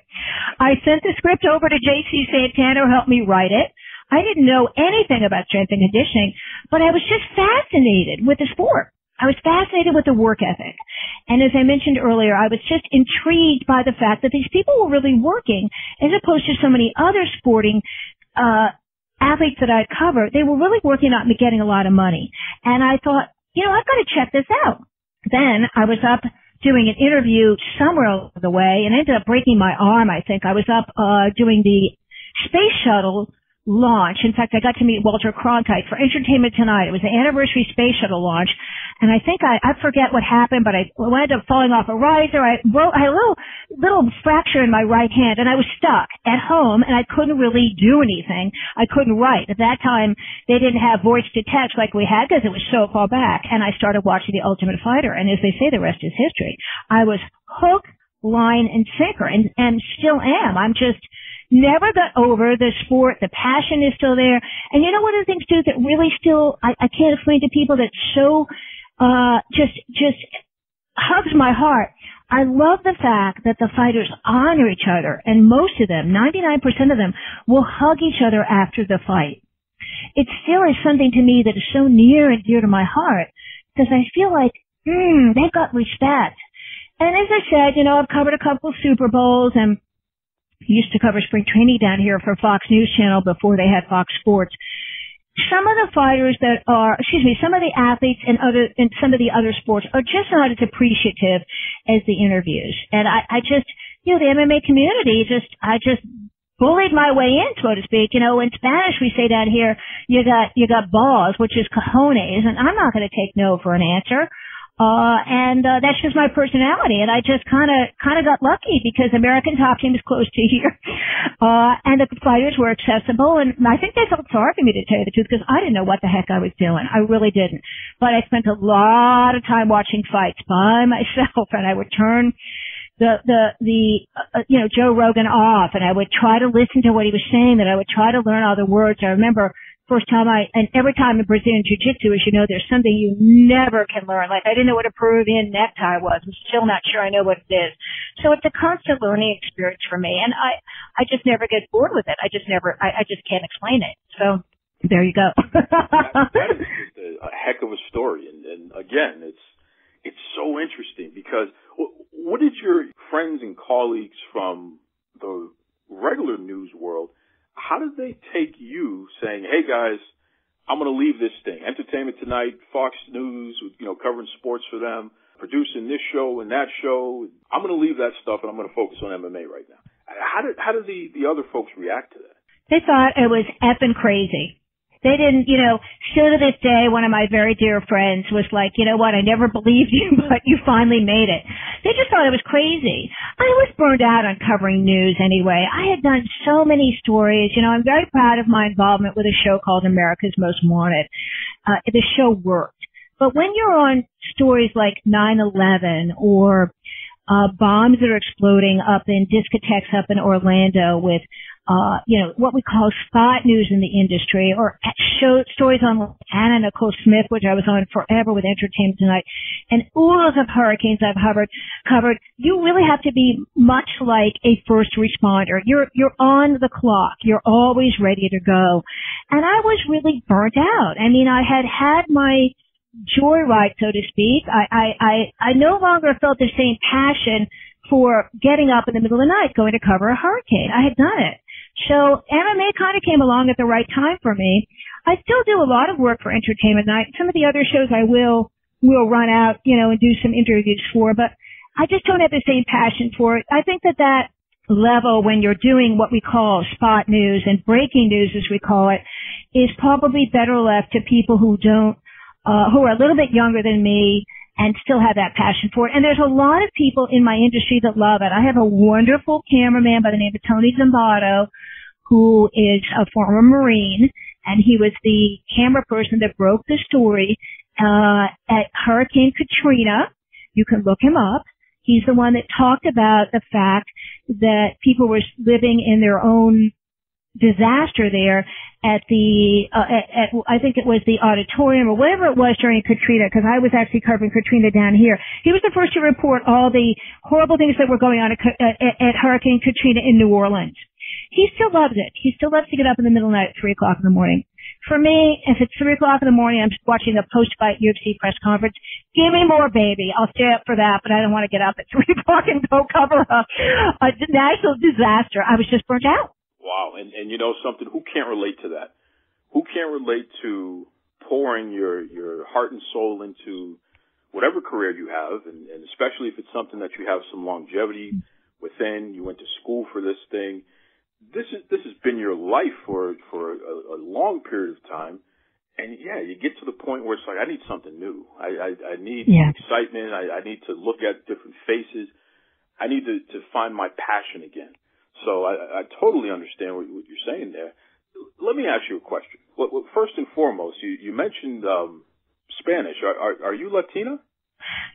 [SPEAKER 7] I sent the script over to JC Santana who helped me write it. I didn't know anything about strength and conditioning, but I was just fascinated with the sport. I was fascinated with the work ethic. And as I mentioned earlier, I was just intrigued by the fact that these people were really working as opposed to so many other sporting, uh, athletes that I'd covered. They were really working on and getting a lot of money. And I thought, you know, I've got to check this out. Then I was up doing an interview somewhere along the way and ended up breaking my arm, I think. I was up uh doing the space shuttle launch. In fact, I got to meet Walter Cronkite for Entertainment Tonight. It was the anniversary space shuttle launch. and I think I, I forget what happened, but I wound up falling off a riser. I broke, I had a little, little fracture in my right hand and I was stuck at home and I couldn't really do anything. I couldn't write. At that time, they didn't have voice to text like we had because it was so far back and I started watching The Ultimate Fighter and as they say, the rest is history. I was hook, line, and sinker and, and still am. I'm just, never got over the sport. The passion is still there. And you know, one of the things too that really still, I, I can't explain to people that so, uh, just, just hugs my heart. I love the fact that the fighters honor each other and most of them, 99% of them will hug each other after the fight. It still is something to me that is so near and dear to my heart because I feel like, hmm, they've got respect. And as I said, you know, I've covered a couple Super Bowls and used to cover spring training down here for Fox News Channel before they had Fox Sports. Some of the fighters that are, excuse me, some of the athletes and other, in some of the other sports are just not as appreciative as the interviews. And I, I just, you know, the MMA community just, I just bullied my way in, so to speak. You know, in Spanish we say down here, you got, you got balls, which is cojones, and I'm not going to take no for an answer. Uh, and, uh, that's just my personality. And I just kind of, kind of got lucky because American Top Team is close to here. (laughs) Uh, and the fighters were accessible. And I think they felt sorry for me to tell you the truth because I didn't know what the heck I was doing. I really didn't. But I spent a lot of time watching fights by (laughs) myself and I would turn the the the uh, you know Joe Rogan off, and I would try to listen to what he was saying. That I would try to learn all the words. I remember first time I, and every time in Brazilian Jiu-Jitsu, as you know, there's something you never can learn. Like I didn't know what a Peruvian necktie was. I'm still not sure I know what it is. So it's a constant learning experience for me. And I, I just never get bored with it. I just never, I, I just can't explain it. So there you go.
[SPEAKER 4] that, that is (laughs) just a, a heck of a story. And, and again, it's, it's so interesting because what did your friends and colleagues from the regular news world how did they take you saying, "Hey guys, I'm going to leave this thing, Entertainment Tonight, Fox News, you know, covering sports for them, producing this show and that show. I'm going to leave that stuff and I'm going to focus on MMA right now." How did how did the the other folks react to that?
[SPEAKER 7] They thought it was effing crazy. They didn't, you know, still to this day, one of my very dear friends was like, you know what, I never (laughs) believed you, but you finally made it. They just thought it was crazy. I was burned out on covering news anyway. I had done so many stories. You know, I'm very proud of my involvement with a show called America's Most Wanted. Uh, the show worked. But when you're on stories like 9-11 or uh, bombs that are exploding up in discotheques up in Orlando with uh, you know, what we call spot news in the industry or show stories on Anna Nicole Smith, which I was on forever with Entertainment Tonight, and oodles of the hurricanes I've covered, covered. You really have to be much like a first responder. You're, you're on the clock. You're always ready to go. And I was really burnt out. I mean, I had had my joyride, so to speak. I, I, I, I no longer felt the same passion for getting up in the middle of the night going to cover a hurricane. I had done it. So MMA kind of came along at the right time for me. I still do a lot of work for Entertainment Night. Some of the other shows I will will run out, you know, and do some interviews for, but I just don't have the same passion for it. I think that that level when you're doing what we call spot news and breaking news as we call it is probably better left to people who don't uh who are a little bit younger than me and still have that passion for it. And there's a lot of people in my industry that love it. I have a wonderful cameraman by the name of Tony Zimbardo, who is a former Marine, and he was the camera person that broke the story uh, at Hurricane Katrina. You can look him up. He's the one that talked about the fact that people were living in their own disaster there at the uh, at, at I think it was the auditorium or whatever it was during Katrina because I was actually covering Katrina down here. He was the first to report all the horrible things that were going on at, at, at Hurricane Katrina in New Orleans. He still loves it. He still loves to get up in the middle of the night at three o'clock in the morning. For me, if it's three o'clock in the morning, I'm watching the post-fight UFC press conference. Give me more, baby. I'll stay up for that, but I don't want to get up at (laughs) three o'clock and go cover a, a national disaster. I was just burnt out.
[SPEAKER 4] Wow. And, and you know something, who can't relate to that? Who can't relate to pouring your, your heart and soul into whatever career you have, and, and especially if it's something that you have some longevity mm. within, you went to school for this thing. This is, this has been your life for, for a, a long period of time. and yeah, you get to the point where it's like I need something new. I I, I need
[SPEAKER 7] Yeah.
[SPEAKER 4] excitement. I, I need to look at different faces. I need to to find my passion again. So I, I totally understand what, what you're saying there. Let me ask you a question. Well, well, first and foremost, you you mentioned um, Spanish. Are, are are you Latina?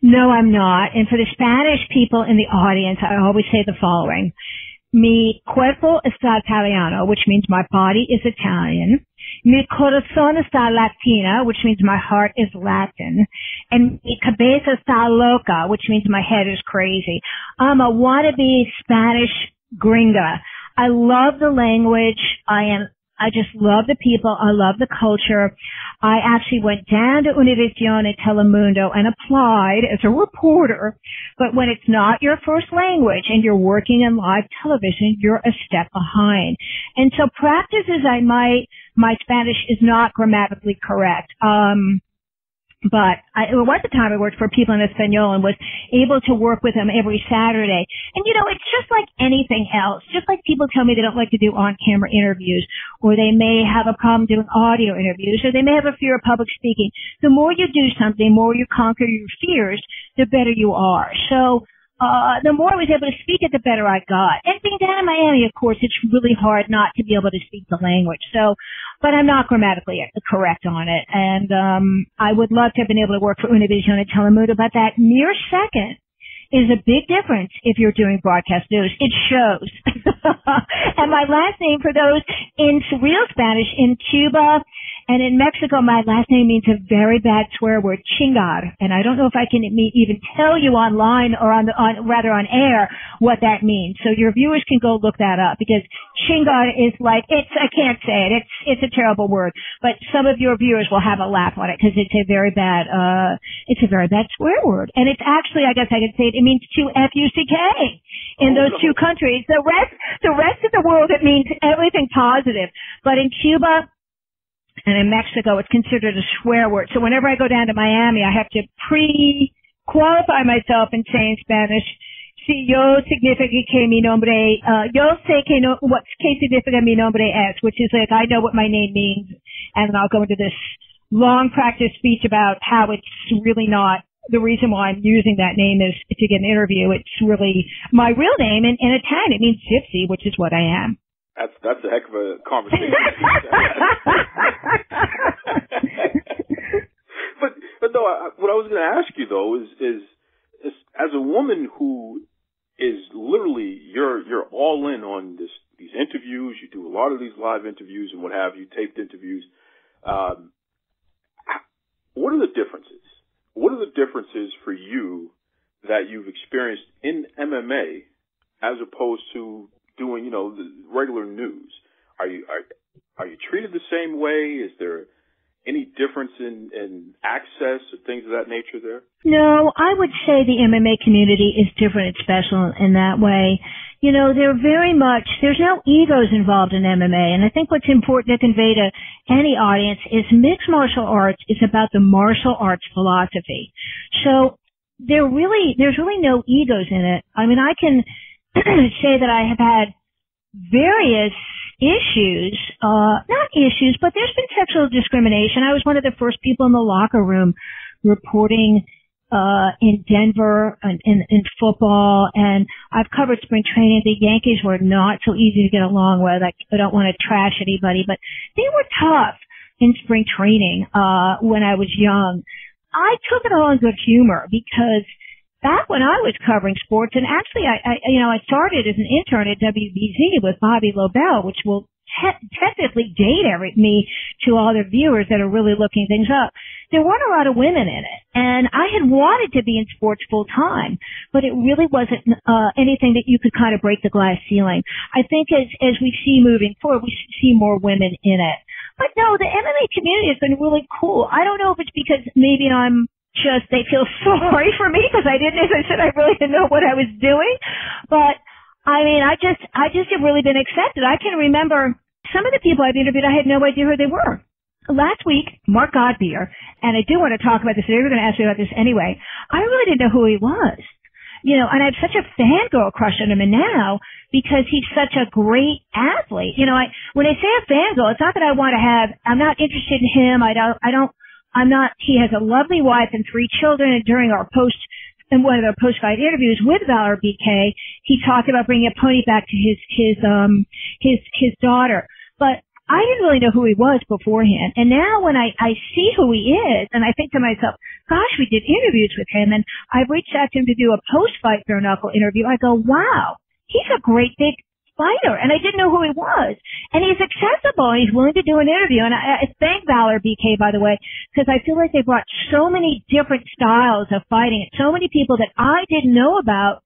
[SPEAKER 7] No, I'm not. And for the Spanish people in the audience, I always say the following. Mi cuerpo está italiano, which means my body is Italian. Mi corazón está latina, which means my heart is Latin. And mi cabeza está loca, which means my head is crazy. I'm a wannabe Spanish gringa. I love the language. I am I just love the people. I love the culture. I actually went down to Univision and Telemundo and applied as a reporter. But when it's not your first language and you're working in live television, you're a step behind. And so practice as I might, my Spanish is not grammatically correct. Um, but I, there was a time I worked for People en Español and was able to work with them every Saturday. And you know, it's just like anything else. Just like people tell me they don't like to do on-camera interviews, or they may have a problem doing audio interviews, or they may have a fear of public speaking. The more you do something, the more you conquer your fears, the better you are. So, uh, the more I was able to speak it, the better I got. And being down in Miami, of course, it's really hard not to be able to speak the language. So, but I'm not grammatically correct on it. And, um, I would love to have been able to work for Univision and Telemundo, but that mere second is a big difference if you're doing broadcast news. It shows. (laughs) and my last name for those in real Spanish in Cuba and in Mexico, my last name means a very bad swear word, chingar. And I don't know if I can even tell you online or on the, on, rather on air what that means. So your viewers can go look that up because chingar is like, it's, I can't say it. It's, it's a terrible word, but some of your viewers will have a laugh on it because it's a very bad, uh, it's a very bad swear word. And it's actually, I guess I could say it, it means to F-U-C-K in those two countries. The rest, the rest of the world, it means everything positive. But in Cuba, and in Mexico, it's considered a swear word. So whenever I go down to Miami, I have to pre-qualify myself and say in Spanish, si yo significa que mi nombre, uh, yo sé que no, what, que significa mi nombre es, which is like, I know what my name means, and then I'll go into this long practice speech about how it's really not the reason why I'm using that name is to get an interview. It's really my real name in, in Italian. It means gypsy, which is what I am.
[SPEAKER 4] That's that's a heck of a conversation. (laughs) but but no, I, what I was going to ask you though is, is is as a woman who is literally you're you're all in on this these interviews. You do a lot of these live interviews and what have you, taped interviews. Um, what are the differences? What are the differences for you that you've experienced in MMA as opposed to doing, you know, the regular news? Are you are are you treated the same way? Is there any difference in, in access or things of that nature there?
[SPEAKER 7] No, I would say the MMA community is different and special in that way. You know, they're very much, there's no egos involved in MMA. And I think what's important to convey to any audience is mixed martial arts is about the martial arts philosophy. So there really, there's really no egos in it. I mean, I can say that I have had various issues, uh, not issues, but there's been sexual discrimination. I was one of the first people in the locker room reporting, uh, in Denver and in, in football and I've covered spring training. The Yankees were not so easy to get along with. I, I don't want to trash anybody, but they were tough in spring training, uh, when I was young. I took it all in good humor because back when I was covering sports, and actually, I, I you know, I started as an intern at WBZ with Bobby Lobel, which will te- technically date every, me to all the viewers that are really looking things up. There weren't a lot of women in it, and I had wanted to be in sports full time, but it really wasn't uh, anything that you could kind of break the glass ceiling. I think as as we see moving forward, we see more women in it. But no, the MMA community has been really cool. I don't know if it's because maybe I'm just they feel (laughs) sorry for me because I didn't, (laughs) as I said, I really didn't know what I was doing. But I mean, I just, I just have really been accepted. I can remember some of the people I've interviewed. I had no idea who they were. Last week, Mark Godbeer, and I do want to talk about this. They were going to ask me about this anyway. I really didn't know who he was. you know, and I have such a fangirl crush on him and now because he's such a great athlete. You know, I, when I say a fangirl, it's not that I want to have, I'm not interested in him. I don't, I don't, I'm not, he has a lovely wife and three children and during our post, in one of the post-fight interviews with Valor BK, he talked about bringing a pony back to his, his, um, his, his daughter. But I didn't really know who he was beforehand. And now when I, I see who he is and I think to myself, gosh, we did interviews with him and I've reached out to him to do a post-fight bare knuckle interview. I go, wow, he's a great big fighter. And I didn't know who he was. And he's accessible and he's willing to do an interview. And I, I thank Valor BK, by the way, because I feel like they brought so many different styles of fighting. and So many people that I didn't know about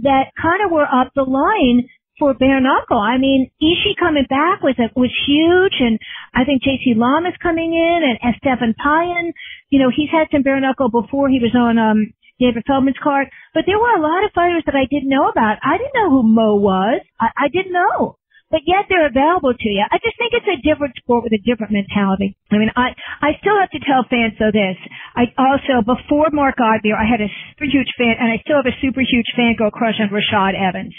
[SPEAKER 7] that kind of were up the line for bare knuckle. I mean, Ishe coming back was a, was huge, and I think JC Lamas coming in, and, Stephan Payan. You know, he's had some bare knuckle before he was on um David Feldman's card, but there were a lot of fighters that I didn't know about. I didn't know who Mo was. I, I didn't know. But yet they're available to you. I just think it's a different sport with a different mentality. I mean, I, I still have to tell fans though this. I also, before Mark Godbeer, I had a super huge fan, and I still have a super huge fan girl crush on Rashad Evans.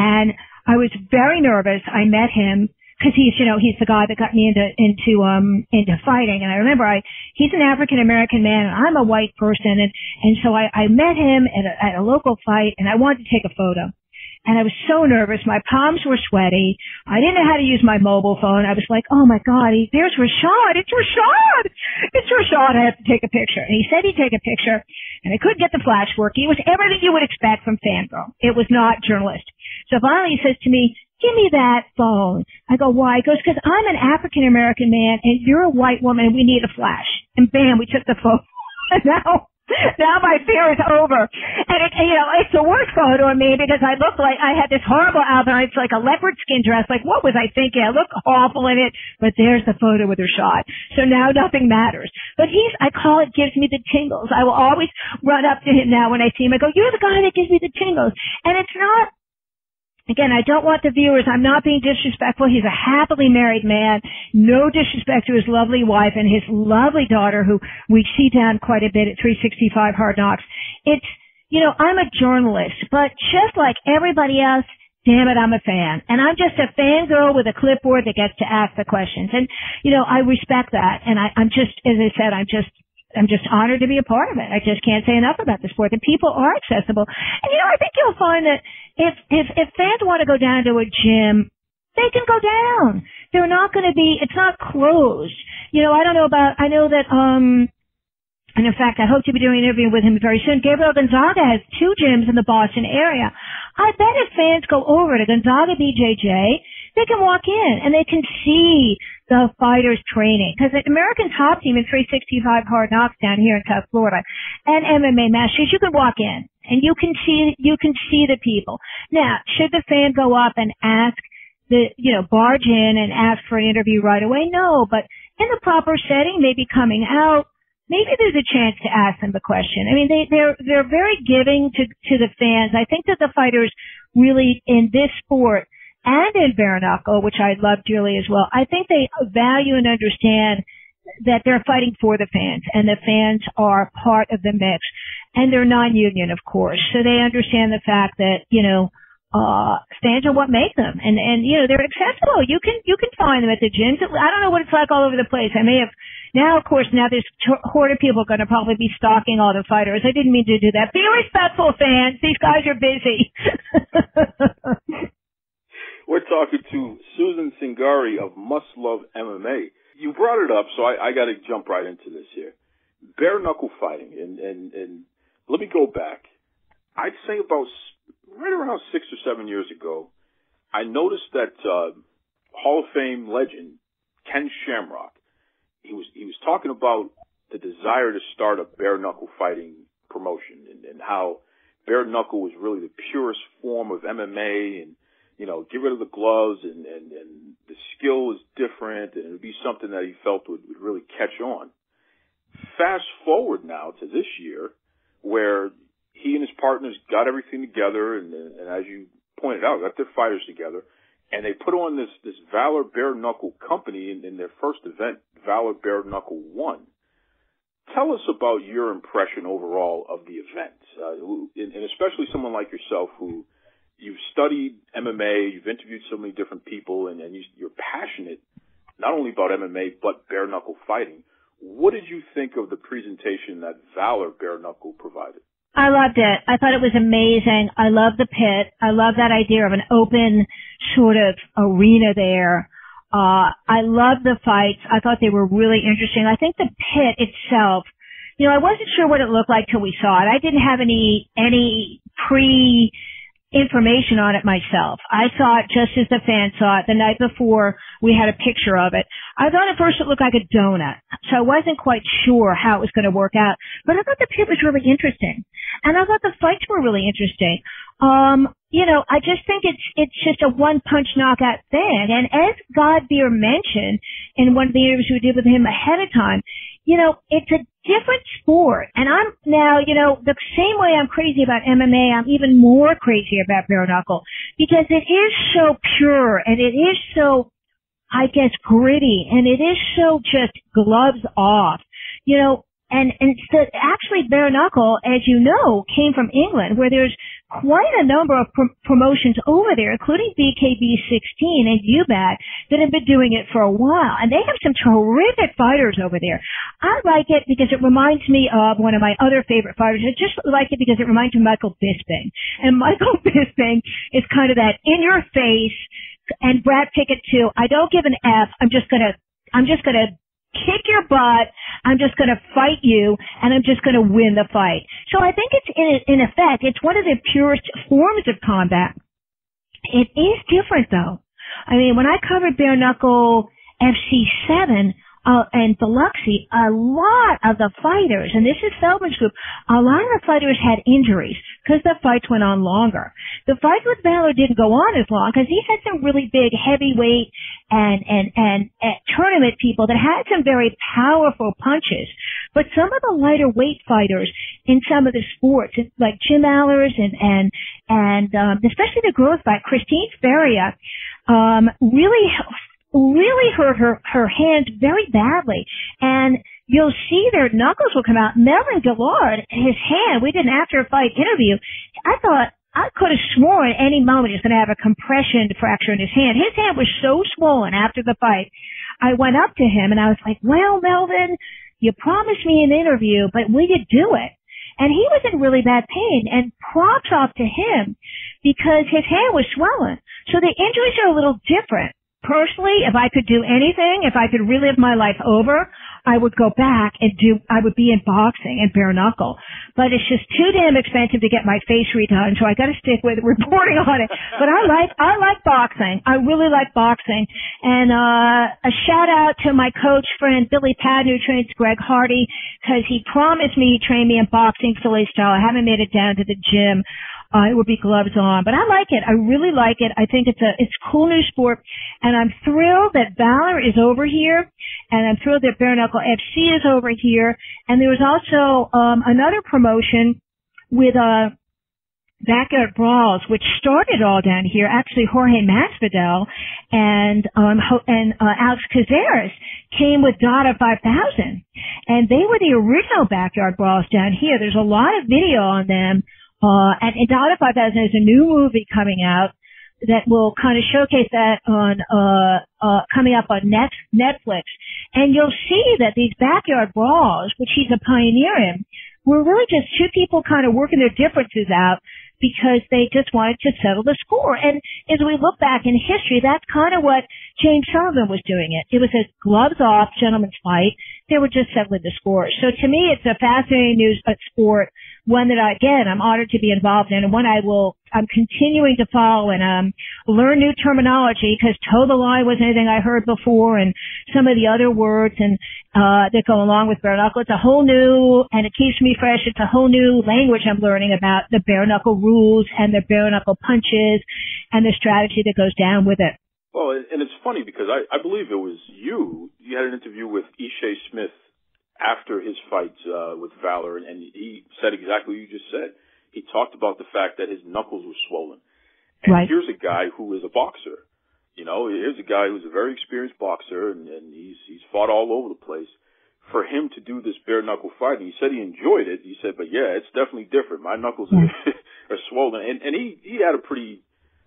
[SPEAKER 7] And I was very nervous. I met him because he's, you know, he's the guy that got me into, into, um, into fighting. And I remember I, he's an African American man and I'm a white person. And, and so I, I met him at a, at a local fight and I wanted to take a photo. And I was so nervous. My palms were sweaty. I didn't know how to use my mobile phone. I was like, oh my God, he, there's Rashad. It's Rashad. It's Rashad. I have to take a picture. And he said he'd take a picture and I couldn't get the flash working. It was everything you would expect from fangirl. It was not journalist. So finally he says to me, give me that phone. I go, why? He goes, because I'm an African American man and you're a white woman and we need a flash. And bam, we took the phone. (laughs) now now my fear is over. And it, you know, it's the worst photo of me because I look like I had this horrible outfit. It's like a leopard skin dress. Like, what was I thinking? I look awful in it, but there's the photo with Rashad. So now nothing matters. But he's, I call it gives me the tingles. I will always run up to him now when I see him. I go, you're the guy that gives me the tingles. And it's not Again, I don't want the viewers, I'm not being disrespectful. He's a happily married man. No disrespect to his lovely wife and his lovely daughter who we see down quite a bit at 365 Hard Knocks. It's, you know, I'm a journalist, but just like everybody else, damn it, I'm a fan. And I'm just a fangirl with a clipboard that gets to ask the questions. And, you know, I respect that. And I, I'm just, as I said, I'm just I'm just honored to be a part of it. I just can't say enough about the sport. The people are accessible. And you know, I think you'll find that if if if fans want to go down to a gym, they can go down. They're not going to be. It's not closed. You know, I don't know about. I know that. um and in fact, I hope to be doing an interview with him very soon. Gabriel Gonzaga has two gyms in the Boston area. I bet if fans go over to Gonzaga BJJ, they can walk in and they can see the fighters training because the American top team in 365 hard knocks down here in South Florida and MMA Masters, you can walk in and you can see, you can see the people. Now, should the fan go up and ask the, you know, barge in and ask for an interview right away? No, but in the proper setting, maybe coming out, maybe there's a chance to ask them the question. I mean, they, they're, they're very giving to, to the fans. I think that the fighters really in this sport and in bare knuckle, which I love dearly as well, I think they value and understand that they're fighting for the fans and the fans are part of the mix and they're non-union, of course. So they understand the fact that, you know, uh, fans are what make them and, and, you know, they're accessible. You can, you can find them at the gyms. I don't know what it's like all over the place. I may have, now of course, now there's t- horde of people going to probably be stalking all the fighters. I didn't mean to do that. Be respectful, fans. These guys are busy. (laughs)
[SPEAKER 4] We're talking to Susan Cingari of Must Love MMA. You brought it up, so I, I got to jump right into this here. Bare knuckle fighting, and, and, and let me go back. I'd say about right around six or seven years ago, I noticed that uh, Hall of Fame legend Ken Shamrock, he was he was talking about the desire to start a bare knuckle fighting promotion and, and how bare knuckle was really the purest form of MMA and you know, get rid of the gloves and, and, and the skill was different and it would be something that he felt would, would really catch on. Fast forward now to this year where he and his partners got everything together and, and as you pointed out, got their fighters together and they put on this, this Valor Bare Knuckle company in, in their first event, Valor Bare Knuckle One. tell us about your impression overall of the event, uh, and especially someone like yourself who you've studied MMA, you've interviewed so many different people, and, and you, you're passionate not only about MMA but bare knuckle fighting. What did you think of the presentation that Valor Bare Knuckle provided?
[SPEAKER 7] I loved it. I thought it was amazing. I love the pit. I love that idea of an open sort of arena there. Uh, I love the fights. I thought they were really interesting. I think the pit itself, you know, I wasn't sure what it looked like till we saw it. I didn't have any, any pre information on it myself. I saw it just as the fans saw it the night before we had a picture of it. I thought at first it looked like a donut, so I wasn't quite sure how it was going to work out. But I thought the pit was really interesting, and I thought the fights were really interesting. Um, you know, I just think it's it's just a one punch knockout thing. And as Godbeer mentioned in one of the interviews we did with him ahead of time, you know, it's a different sport. And I'm now, you know, the same way I'm crazy about MMA, I'm even more crazy about bare knuckle because it is so pure and it is so, I guess, gritty and it is so just gloves off. You know, and, and so actually bare knuckle, as you know, came from England where there's quite a number of pr- promotions over there, including BKB16 and UBAT that have been doing it for a while. And they have some terrific fighters over there. I like it because it reminds me of one of my other favorite fighters. I just like it because it reminds me of Michael Bisping. And Michael (laughs) Bisping is kind of that in your face and Brad Pickett too. I don't give an F. I'm just gonna I'm just gonna kick your butt. I'm just going to fight you and I'm just going to win the fight. So I think it's in, in effect, it's one of the purest forms of combat. It is different though. I mean, when I covered bare knuckle FC7, uh, and Biloxi, a lot of the fighters, and this is Feldman's group, a lot of the fighters had injuries because the fights went on longer. The fight with Valor didn't go on as long because he had some really big heavyweight and, and, and, and tournament people that had some very powerful punches. But some of the lighter weight fighters in some of the sports, like Jim Alers and, and, and, um, especially the girls fight, Christine Ferea, um, really really hurt her her hand very badly and you'll see their knuckles will come out melvin Guillard his hand we did an after fight interview i thought I could have sworn any moment he's going to have a compression fracture in his hand. His hand was so swollen after the fight. I went up to him and I was like, well, Melvin, you promised me an interview, but will you do it? And he was in really bad pain and props off to him because his hand was swollen. So the injuries are a little different personally, if I could do anything, if I could relive my life over, I would go back and do, I would be in boxing and bare knuckle. But it's just too damn expensive to get my face redone, so I gotta stick with (laughs) reporting on it. But I like, I like boxing. I really like boxing. And, uh, a shout out to my coach friend Billy Pad who trains Greg Hardy, cause he promised me he'd train me in boxing Philly style. I haven't made it down to the gym uh, it would be gloves on. But I like it. I really like it. I think it's a it's cool new sport, and I'm thrilled that Valor is over here, and I'm thrilled that Bare Knuckle FC is over here. And there was also um, another promotion with uh, Backyard Brawls, which started all down here. Actually, Jorge Masvidal and um, and uh, Alex Caceres came with Dada 5000, and they were the original Backyard Brawls down here. There's a lot of video on them uh, and Indicted 5000 is a new movie coming out that will kind of showcase that on, uh, uh, coming up on net, Netflix. And you'll see that these backyard brawls, which he's a pioneer in, were really just two people kind of working their differences out because they just wanted to settle the score. And as we look back in history, that's kind of what James Sullivan was doing it. It was a gloves off gentleman's fight. They were just settling the score. So to me, it's a fascinating news uh, sport one that I, again, I'm honored to be involved in and one I will, I'm continuing to follow and, um, learn new terminology because toe the line was anything I heard before and some of the other words and, uh, that go along with bare knuckle. It's a whole new, and it keeps me fresh. It's a whole new language I'm learning about the bare knuckle rules and the bare knuckle punches and the strategy that goes down with it.
[SPEAKER 4] Well, and it's funny because I, I believe it was you. You had an interview with Ishe Smith after his fight uh, with Valor, and he said exactly what you just said. He talked about the fact that his knuckles were swollen. And
[SPEAKER 7] right.
[SPEAKER 4] here's a guy who is a boxer. You know, here's a guy who's a very experienced boxer, and, and he's he's fought all over the place. for him to do this bare knuckle fighting. He said he enjoyed it. He said, but yeah, it's definitely different. My knuckles are, (laughs) are swollen, and and he he had a pretty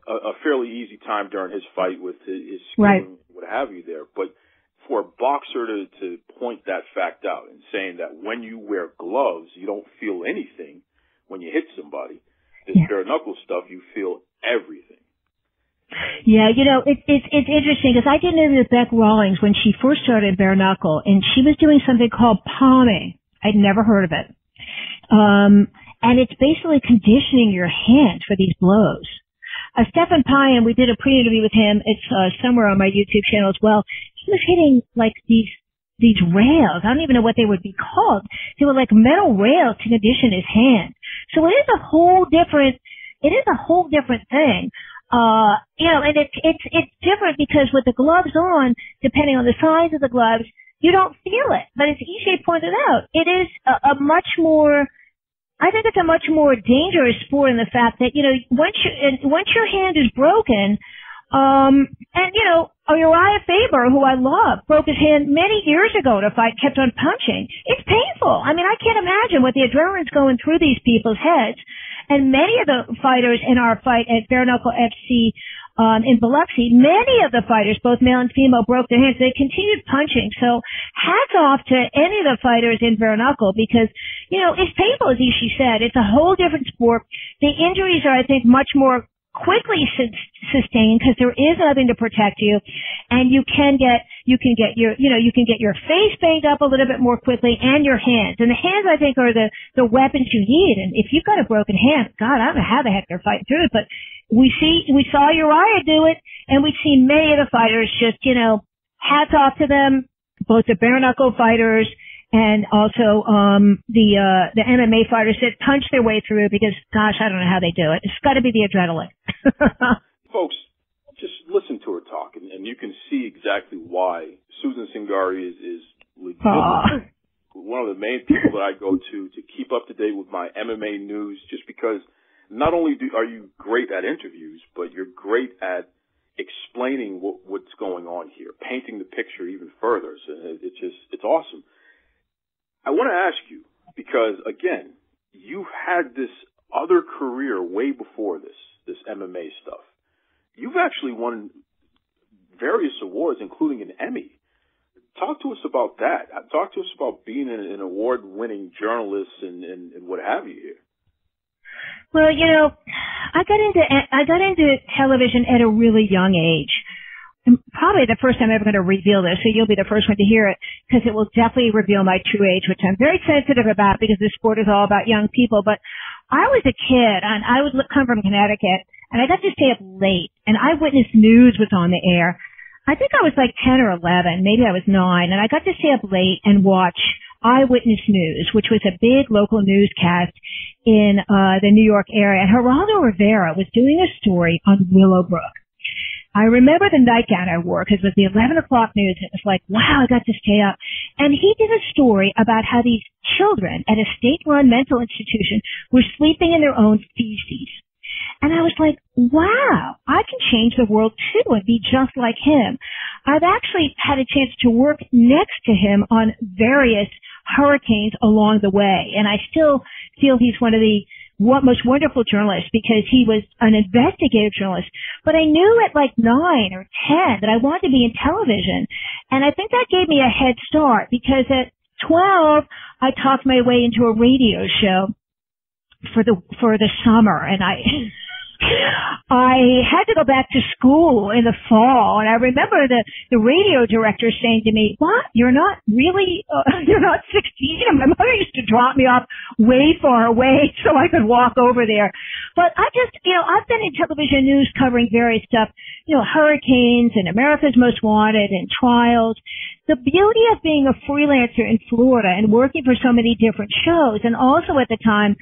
[SPEAKER 4] a, a fairly easy time during his fight with his, his
[SPEAKER 7] Right.
[SPEAKER 4] what have you there. But for a boxer to to point that fact out and saying that when you wear gloves, you don't feel anything when you hit somebody. This
[SPEAKER 7] Yeah.
[SPEAKER 4] bare knuckle stuff, you feel everything.
[SPEAKER 7] Yeah, you know, it, it's it's interesting because I did an interview that Bec Rawlings when she first started bare knuckle, and she was doing something called palming. I'd never heard of it. Um, and it's basically conditioning your hand for these blows. Uh, Stefan Payan, we did a pre-interview with him. It's uh, somewhere on my YouTube channel as well. He was hitting like these these rails. I don't even know what they would be called. They were like metal rails to condition his hand. So it is a whole different. It is a whole different thing. Uh, you know, and it's it's it's different because with the gloves on, depending on the size of the gloves, you don't feel it. But as EJ pointed out, it is a, a much more I think it's a much more dangerous sport in the fact that, you know, once you, once your hand is broken, um, and you know, Uriah Faber, who I love, broke his hand many years ago to fight, kept on punching. It's painful. I mean, I can't imagine what the adrenaline's going through these people's heads. And many of the fighters in our fight at Bare Knuckle FC, um, in Biloxi, many of the fighters, both male and female, broke their hands. They continued punching. So hats off to any of the fighters in bare knuckle because, you know, it's painful as Ishe said. It's a whole different sport. The injuries are, I think, much more quickly sus- sustained because there is nothing to protect you and you can get you can get your you know you can get your face banged up a little bit more quickly and your hands. And the hands I think are the the weapons you need. And if you've got a broken hand god I don't know how the heck they're fighting through it but we see we saw Uriah do it and we see many of the fighters just you know hats off to them both the bare knuckle fighters and also um the uh the MMA fighters that punch their way through because gosh I don't know how they do it. It's got to be the adrenaline. (laughs)
[SPEAKER 4] Folks, just listen to her talk, and, and you can see exactly why. Susan Cingari is, is one of the main people that I go to to keep up to date with my MMA news, just because not only do, are you great at interviews, but you're great at explaining what, what's going on here, painting the picture even further. So it, it's just, it's awesome. I want to ask you, because again, you've had this other career way before this, this MMA stuff. You've actually won various awards, including an Emmy. Talk to us about that. Uh, talk to us about being an, an award-winning journalist and, and, and what have you here.
[SPEAKER 7] Well, you know, I got into I got into television at a really young age. Probably the first time I'm ever going to reveal this, so you'll be the first one to hear it, because it will definitely reveal my true age, which I'm very sensitive about because this sport is all about young people. But I was a kid, and I would come from Connecticut, and I got to stay up late, and Eyewitness News was on the air. I think I was like 10 or 11, maybe I was 9, and I got to stay up late and watch Eyewitness News, which was a big local newscast in uh, the New York area. And Geraldo Rivera was doing a story on Willowbrook. I remember the nightgown I wore because it was the 11 o'clock news. It was like, wow, I got to stay up. And he did a story about how these children at a state-run mental institution were sleeping in their own feces. And I was like, wow, I can change the world too and be just like him. I've actually had a chance to work next to him on various hurricanes along the way. And I still feel he's one of the what most wonderful journalist because he was an investigative journalist. But I knew at like nine or ten that I wanted to be in television. And I think that gave me a head start because at 12, I talked my way into a radio show for the, for the summer and I, I had to go back to school in the fall, and I remember the the radio director saying to me, "What? You're not really? Uh, (laughs) you're not 16?" And my mother used to drop me off way far away (laughs) so I could walk over there. But I just, you know, I've been in television news covering various stuff, you know, hurricanes and America's Most Wanted and trials. The beauty of being a freelancer in Florida and working for so many different shows, and also at the time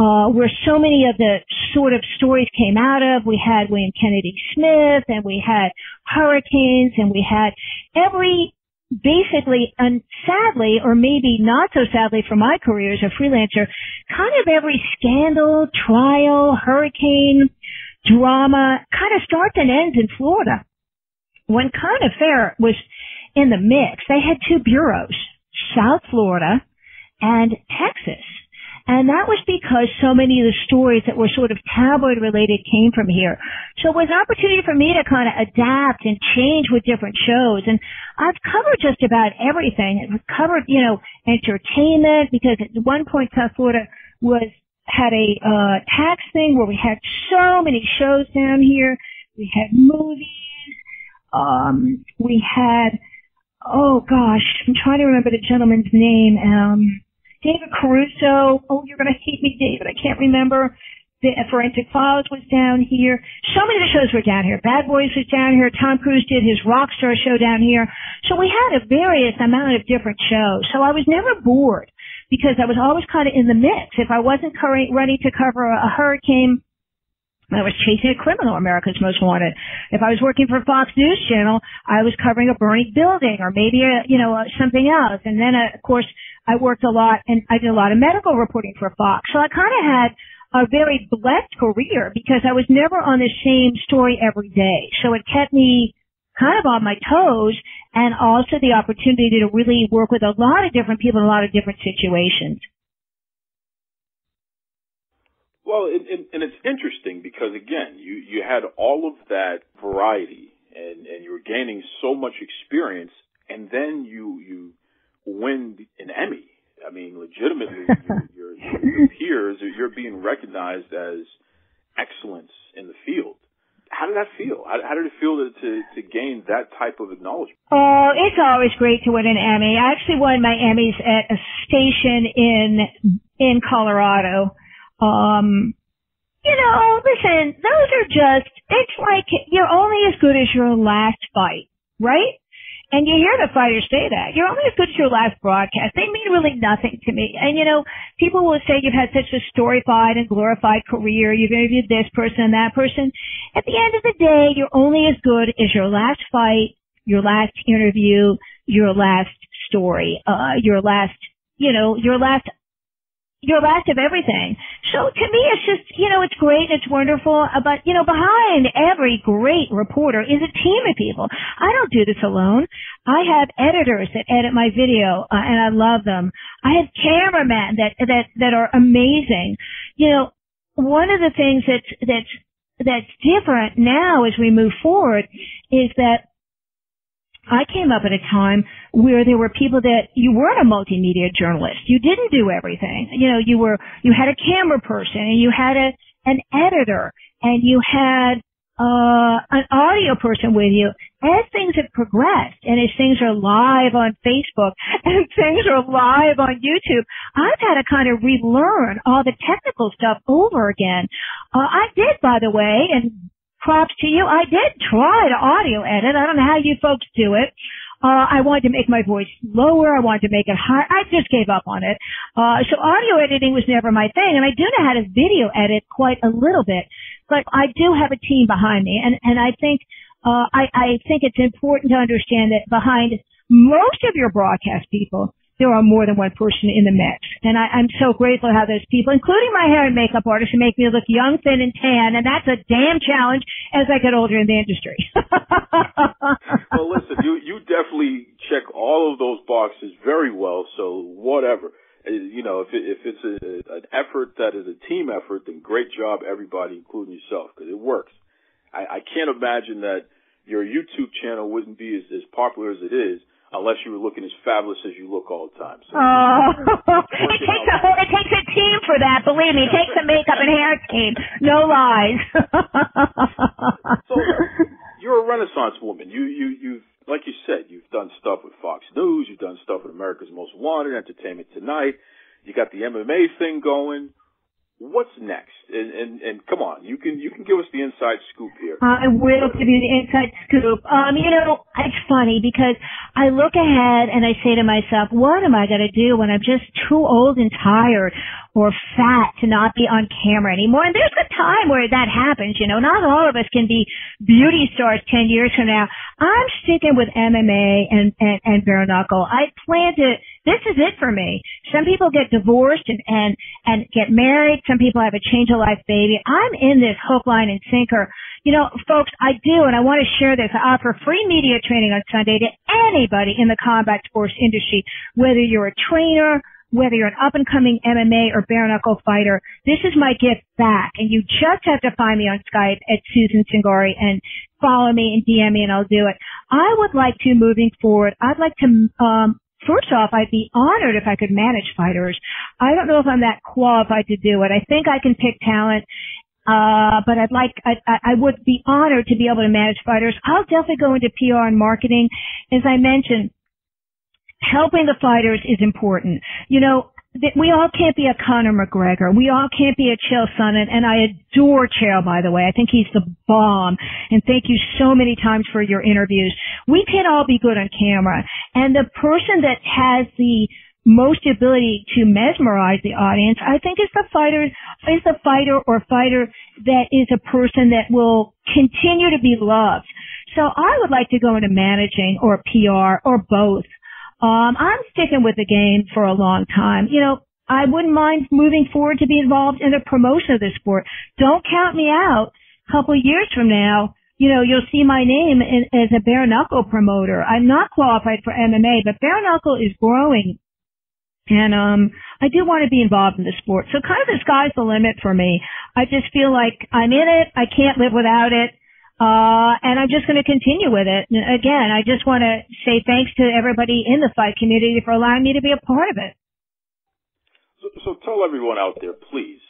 [SPEAKER 7] uh, where so many of the sort of stories came out of. We had William Kennedy Smith and we had hurricanes and we had every basically and sadly or maybe not so sadly for my career as a freelancer, kind of every scandal, trial, hurricane, drama kind of starts and ends in Florida. When Current Affair was in the mix, they had two bureaus South Florida and Texas. And that was because so many of the stories that were sort of tabloid related came from here. So it was an opportunity for me to kind of adapt and change with different shows. And I've covered just about everything. I've covered, you know, entertainment because at one point South Florida was, had a, uh, tax thing where we had so many shows down here. We had movies. Um, we had, oh gosh, I'm trying to remember the gentleman's name. Um, David Caruso. Oh, you're going to hate me, David. I can't remember. The Forensic Files was down here. So many of the shows were down here. Bad Boys was down here. Tom Cruise did his Rockstar show down here. So we had a various amount of different shows. So I was never bored because I was always kind of in the mix. If I wasn't ready to cover a hurricane, I was chasing a criminal, America's Most Wanted. If I was working for Fox News Channel, I was covering a burning building or maybe a, you know, something else. And then, uh, of course, I worked a lot and I did a lot of medical reporting for Fox. So I kind of had a very blessed career because I was never on the same story every day. So it kept me kind of on my toes and also the opportunity to really work with a lot of different people in a lot of different situations.
[SPEAKER 4] Well, it, it, and it's interesting because again, you you had all of that variety, and and you were gaining so much experience, and then you you win an Emmy. I mean, legitimately, (laughs) your, your, peers, you're being recognized as excellence in the field. How did that feel? How, how did it feel to, to, to gain that type of acknowledgement?
[SPEAKER 7] Oh, it's always great to win an Emmy. I actually won my Emmys at a station in in Colorado. Um, you know, listen, those are just, it's like you're only as good as your last fight, right? And you hear the fighters say that. You're only as good as your last broadcast. They mean really nothing to me. And you know, people will say you've had such a storified and glorified career. You've interviewed this person and that person. At the end of the day, you're only as good as your last fight, your last interview, your last story, uh, your last, you know, your last your last of everything. So to me, it's just, you know, it's great, it's wonderful, but, you know, behind every great reporter is a team of people. I don't do this alone. I have editors that edit my video, uh, and I love them. I have cameramen that, that, that are amazing. You know, one of the things that's, that's, that's different now as we move forward is that I came up at a time where there were people that you weren't a multimedia journalist. You didn't do everything. You know, you were, you had a camera person and you had a, an editor and you had, uh, an audio person with you. As things have progressed and as things are live on Facebook (laughs) and things are live on YouTube, I've had to kind of relearn all the technical stuff over again. Uh, I did, by the way, and props to you. I did try to audio edit. I don't know how you folks do it. Uh, I wanted to make my voice lower. I wanted to make it higher. I just gave up on it. Uh, so audio editing was never my thing. And I do know how to video edit quite a little bit, but I do have a team behind me. And, and I think, uh, I, I think it's important to understand that behind most of your broadcast people, there are more than one person in the mix. And I, I'm so grateful how those people, including my hair and makeup artist, who make me look young, thin, and tan. And that's a damn challenge as I get older in the industry. (laughs)
[SPEAKER 4] well, listen, you you definitely check all of those boxes very well. So whatever, uh, you know, if it, if it's a, an effort that is a team effort, then great job, everybody, including yourself, because it works. I, I can't imagine that your YouTube channel wouldn't be as, as popular as it is unless you were looking as fabulous as you look all the time. So
[SPEAKER 7] oh, (laughs) it takes a whole, it takes a team for that. Believe me, it takes a makeup and hair team. No lies. (laughs)
[SPEAKER 4] so you're a Renaissance woman. You you you've like you said, you've done stuff with Fox News. You've done stuff with America's Most Wanted, Entertainment Tonight. You got the MMA thing going what's next? And, and, and come on, you can you can give us the inside scoop here.
[SPEAKER 7] I will give you the inside scoop. Um, you know, it's funny because I look ahead and I say to myself, what am I going to do when I'm just too old and tired or fat to not be on camera anymore? And there's a time where that happens. You know, not all of us can be beauty stars ten years from now. I'm sticking with MMA and and, and bare knuckle. I plan to this is it for me. Some people get divorced and, and, and get married. Some people have a change of life baby. I'm in this hook, line, and sinker. You know, folks, I do, and I want to share this. I offer free media training on Sunday to anybody in the combat sports industry, whether you're a trainer, whether you're an up and coming MMA or bare knuckle fighter, this is my gift back. And you just have to find me on Skype at Susan Cingari and follow me and DM me and I'll do it. I would like to moving forward, I'd like to, um, first off, I'd be honored if I could manage fighters. I don't know if I'm that qualified to do it. I think I can pick talent. Uh, but I'd like, I, I would be honored to be able to manage fighters. I'll definitely go into PR and marketing. As I mentioned, helping the fighters is important. You know, we all can't be a Conor McGregor. We all can't be a Chael Sonnen. And I adore Chael, by the way. I think he's the bomb. And thank you so many times for your interviews. We can all be good on camera. And the person that has the most ability to mesmerize the audience, I think is the fighter, is the fighter or fighter that is a person that will continue to be loved. So I would like to go into managing or PR or both. Um, I'm sticking with the game for a long time. You know, I wouldn't mind moving forward to be involved in the promotion of the sport. Don't count me out. A couple of years from now, you know, you'll see my name in, as a bare knuckle promoter. I'm not qualified for MMA, but bare knuckle is growing. And, um, I do want to be involved in the sport. So kind of the sky's the limit for me. I just feel like I'm in it. I can't live without it. Uh, and I'm just going to continue with it. Again, I just want to say thanks to everybody in the fight community for allowing me to be a part of it.
[SPEAKER 4] So, so tell everyone out there, please,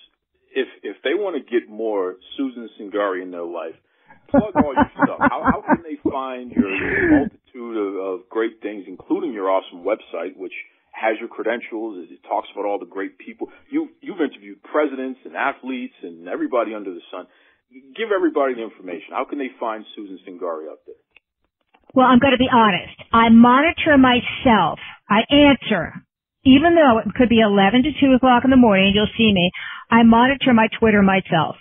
[SPEAKER 4] if if they want to get more Susan Cingari in their life, plug all your stuff. (laughs) How, how can they find your, your multitude of, of great things, including your awesome website, which has your credentials. It talks about all the great people. You you've interviewed presidents and athletes and everybody under the sun give everybody the information. How can they find Susan Cingari out there?
[SPEAKER 7] Well, I'm going to be honest. I monitor myself. I answer. Even though it could be 11 to 2 o'clock in the morning, you'll see me. I monitor my Twitter myself.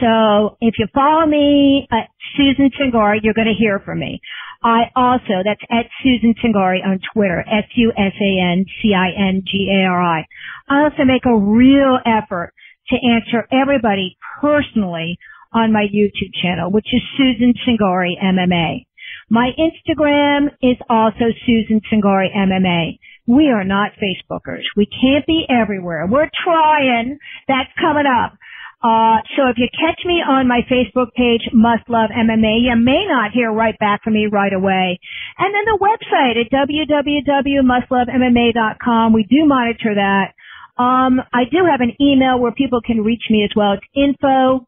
[SPEAKER 7] So if you follow me at Susan Cingari, you're going to hear from me. I also, that's at Susan Cingari on Twitter, S-U-S-A-N-C-I-N-G-A-R-I. I also make a real effort to answer everybody personally on my YouTube channel, which is Susan Cingari MMA. My Instagram is also Susan Cingari MMA. We are not Facebookers. We can't be everywhere. We're trying. That's coming up. Uh, so if you catch me on my Facebook page, Must Love MMA, you may not hear right back from me right away. And then the website at www.mustlovemma.com. We do monitor that. Um, I do have an email where people can reach me as well. It's info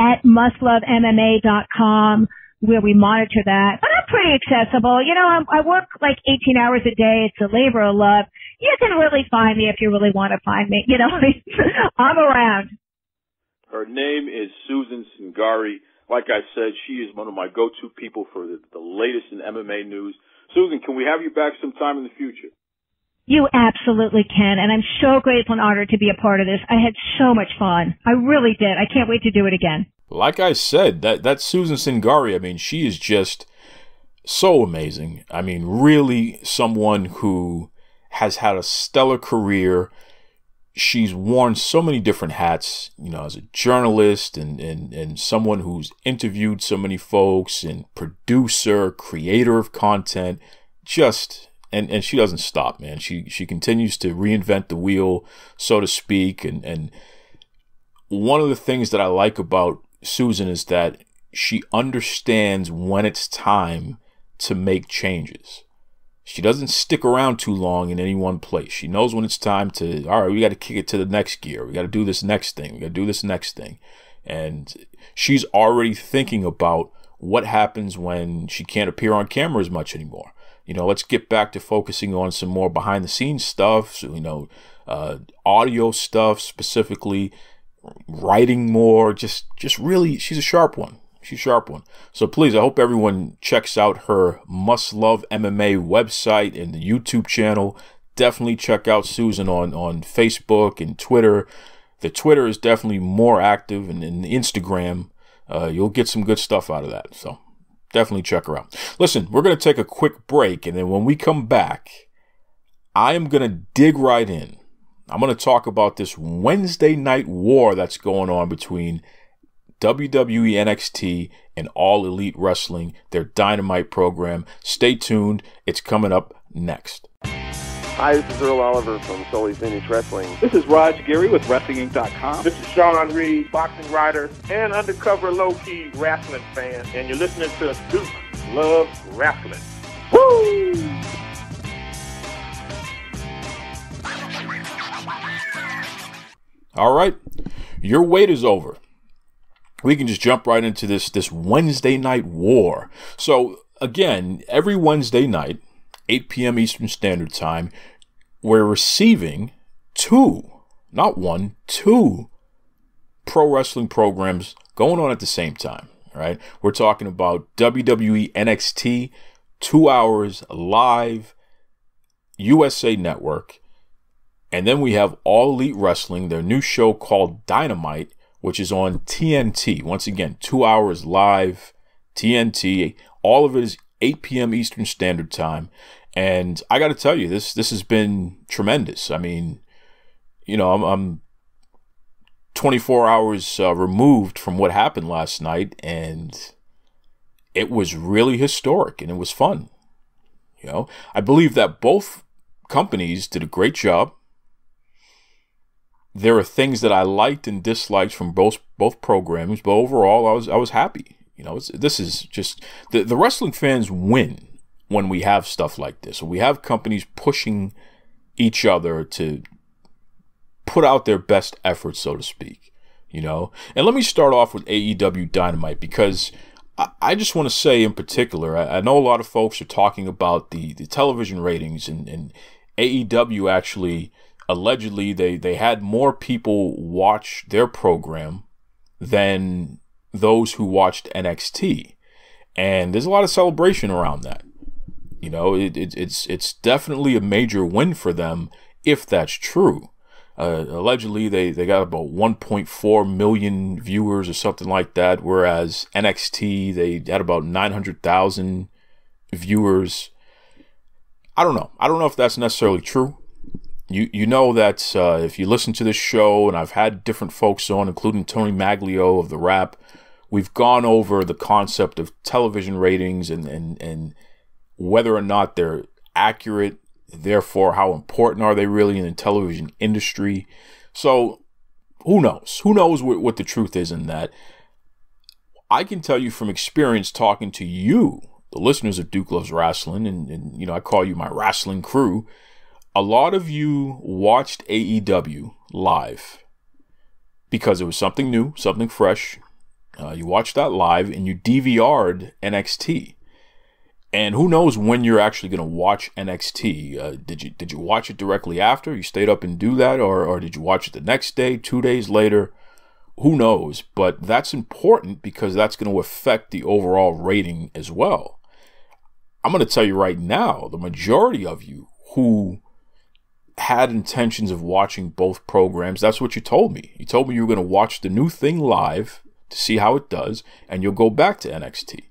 [SPEAKER 7] at mustlovemma.com where we monitor that. But I'm pretty accessible. You know, I'm, I work like 18 hours a day. It's a labor of love. You can really find me if you really want to find me. You know, (laughs) I'm around.
[SPEAKER 4] Her name is Susan Cingari. Like I said, she is one of my go-to people for the, the latest in MMA news. Susan, can we have you back sometime in the future?
[SPEAKER 7] You absolutely can, and I'm so grateful and honored to be a part of this. I had so much fun. I really did. I can't wait to do it again.
[SPEAKER 6] Like I said, that that Susan Cingari, I mean, she is just so amazing. I mean, really someone who has had a stellar career. She's worn so many different hats, you know, as a journalist and, and, and someone who's interviewed so many folks and producer, creator of content. Just and and she doesn't stop, man. She she continues to reinvent the wheel, so to speak. And and one of the things that I like about Susan is that she understands when it's time to make changes. She doesn't stick around too long in any one place. She knows when it's time to, all right, we got to kick it to the next gear. We got to do this next thing. We got to do this next thing. And she's already thinking about what happens when she can't appear on camera as much anymore you know, let's get back to focusing on some more behind the scenes stuff, so, you know, uh, audio stuff specifically, writing more, just, just really, she's a sharp one. She's a sharp one. So please, I hope everyone checks out her Must Love MMA website and the YouTube channel. Definitely check out Susan on, on Facebook and Twitter. The Twitter is definitely more active, and, and Instagram, uh, you'll get some good stuff out of that. So definitely check her out. Listen, we're going to take a quick break, and then when we come back, I am going to dig right in. I'm going to talk about this Wednesday night war that's going on between WWE NXT and All Elite Wrestling, their Dynamite program. Stay tuned. It's coming up next.
[SPEAKER 8] Hi, this is Earl Oliver from Sully's Vintage Wrestling.
[SPEAKER 9] This is Raj Giri with WrestlingInc.com.
[SPEAKER 10] This is Sean Reed, boxing writer and undercover low-key wrestling fan, and you're listening to Duke Love Wrestling. Woo!
[SPEAKER 6] All right, your wait is over. We can just jump right into this this Wednesday night war. So again, every Wednesday night, 8 p.m. Eastern Standard Time, we're receiving two, not one, two pro wrestling programs going on at the same time. Right? We're talking about WWE NXT, two hours live, USA Network, and then we have All Elite Wrestling, their new show called Dynamite, which is on TNT. Once again, two hours live, TNT. All of it is 8 p.m. Eastern Standard Time. And I got to tell you, this this has been tremendous. I mean, you know, I'm, I'm 24 hours uh, removed from what happened last night, and it was really historic and it was fun. You know, I believe that both companies did a great job there are things that I liked and disliked from both both programs, but overall, I was I was happy. You know, this is just the the wrestling fans win when we have stuff like this. We have companies pushing each other to put out their best efforts, so to speak. You know, and let me start off with AEW Dynamite because I, I just want to say in particular, I, I, know a lot of folks are talking about the the television ratings and, and AEW actually allegedly they they had more people watch their program than those who watched NXT, and there's a lot of celebration around that. You know, it, it, it's it's definitely a major win for them if that's true. Uh, allegedly, they, they got about 1.4 million viewers or something like that, whereas NXT they had about 900,000 viewers. I don't know. I don't know if that's necessarily true you you know that uh, if you listen to this show, and I've had different folks on, including Tony Maglio of the Wrap, we've gone over the concept of television ratings and and and whether or not they're accurate. Therefore, how important are they really in the television industry? So, who knows? Who knows what, what the truth is in that? I can tell you from experience talking to you, the listeners of Duke Loves Wrestling, and, and you know I call you my wrestling crew a lot of you watched AEW live because it was something new, something fresh. Uh, you watched that live and you DVR'd NXT. And who knows when you're actually going to watch NXT? Uh, did you did you watch it directly after? You stayed up and do that, or or did you watch it the next day, two days later? Who knows? But that's important because that's going to affect the overall rating as well. I'm going to tell you right now, the majority of you who had intentions of watching both programs. That's what you told me. You told me you were going to watch the new thing live to see how it does, and you'll go back to NXT.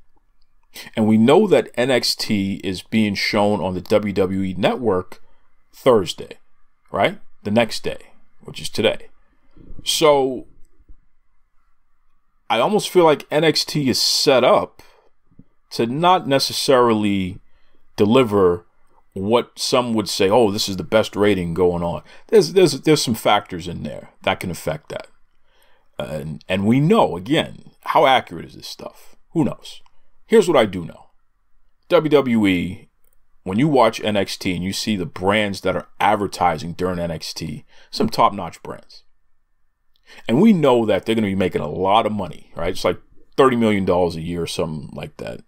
[SPEAKER 6] And we know that NXT is being shown on the WWE network Thursday, right? The next day, which is today. So I almost feel like NXT is set up to not necessarily deliver what some would say, oh, this is the best rating going on. There's there's there's some factors in there that can affect that, and and we know again how accurate is this stuff. Who knows? Here's what I do know: WWE. When you watch NXT and you see the brands that are advertising during NXT, some top-notch brands, and we know that they're going to be making a lot of money, right? It's like thirty million dollars a year or something like that.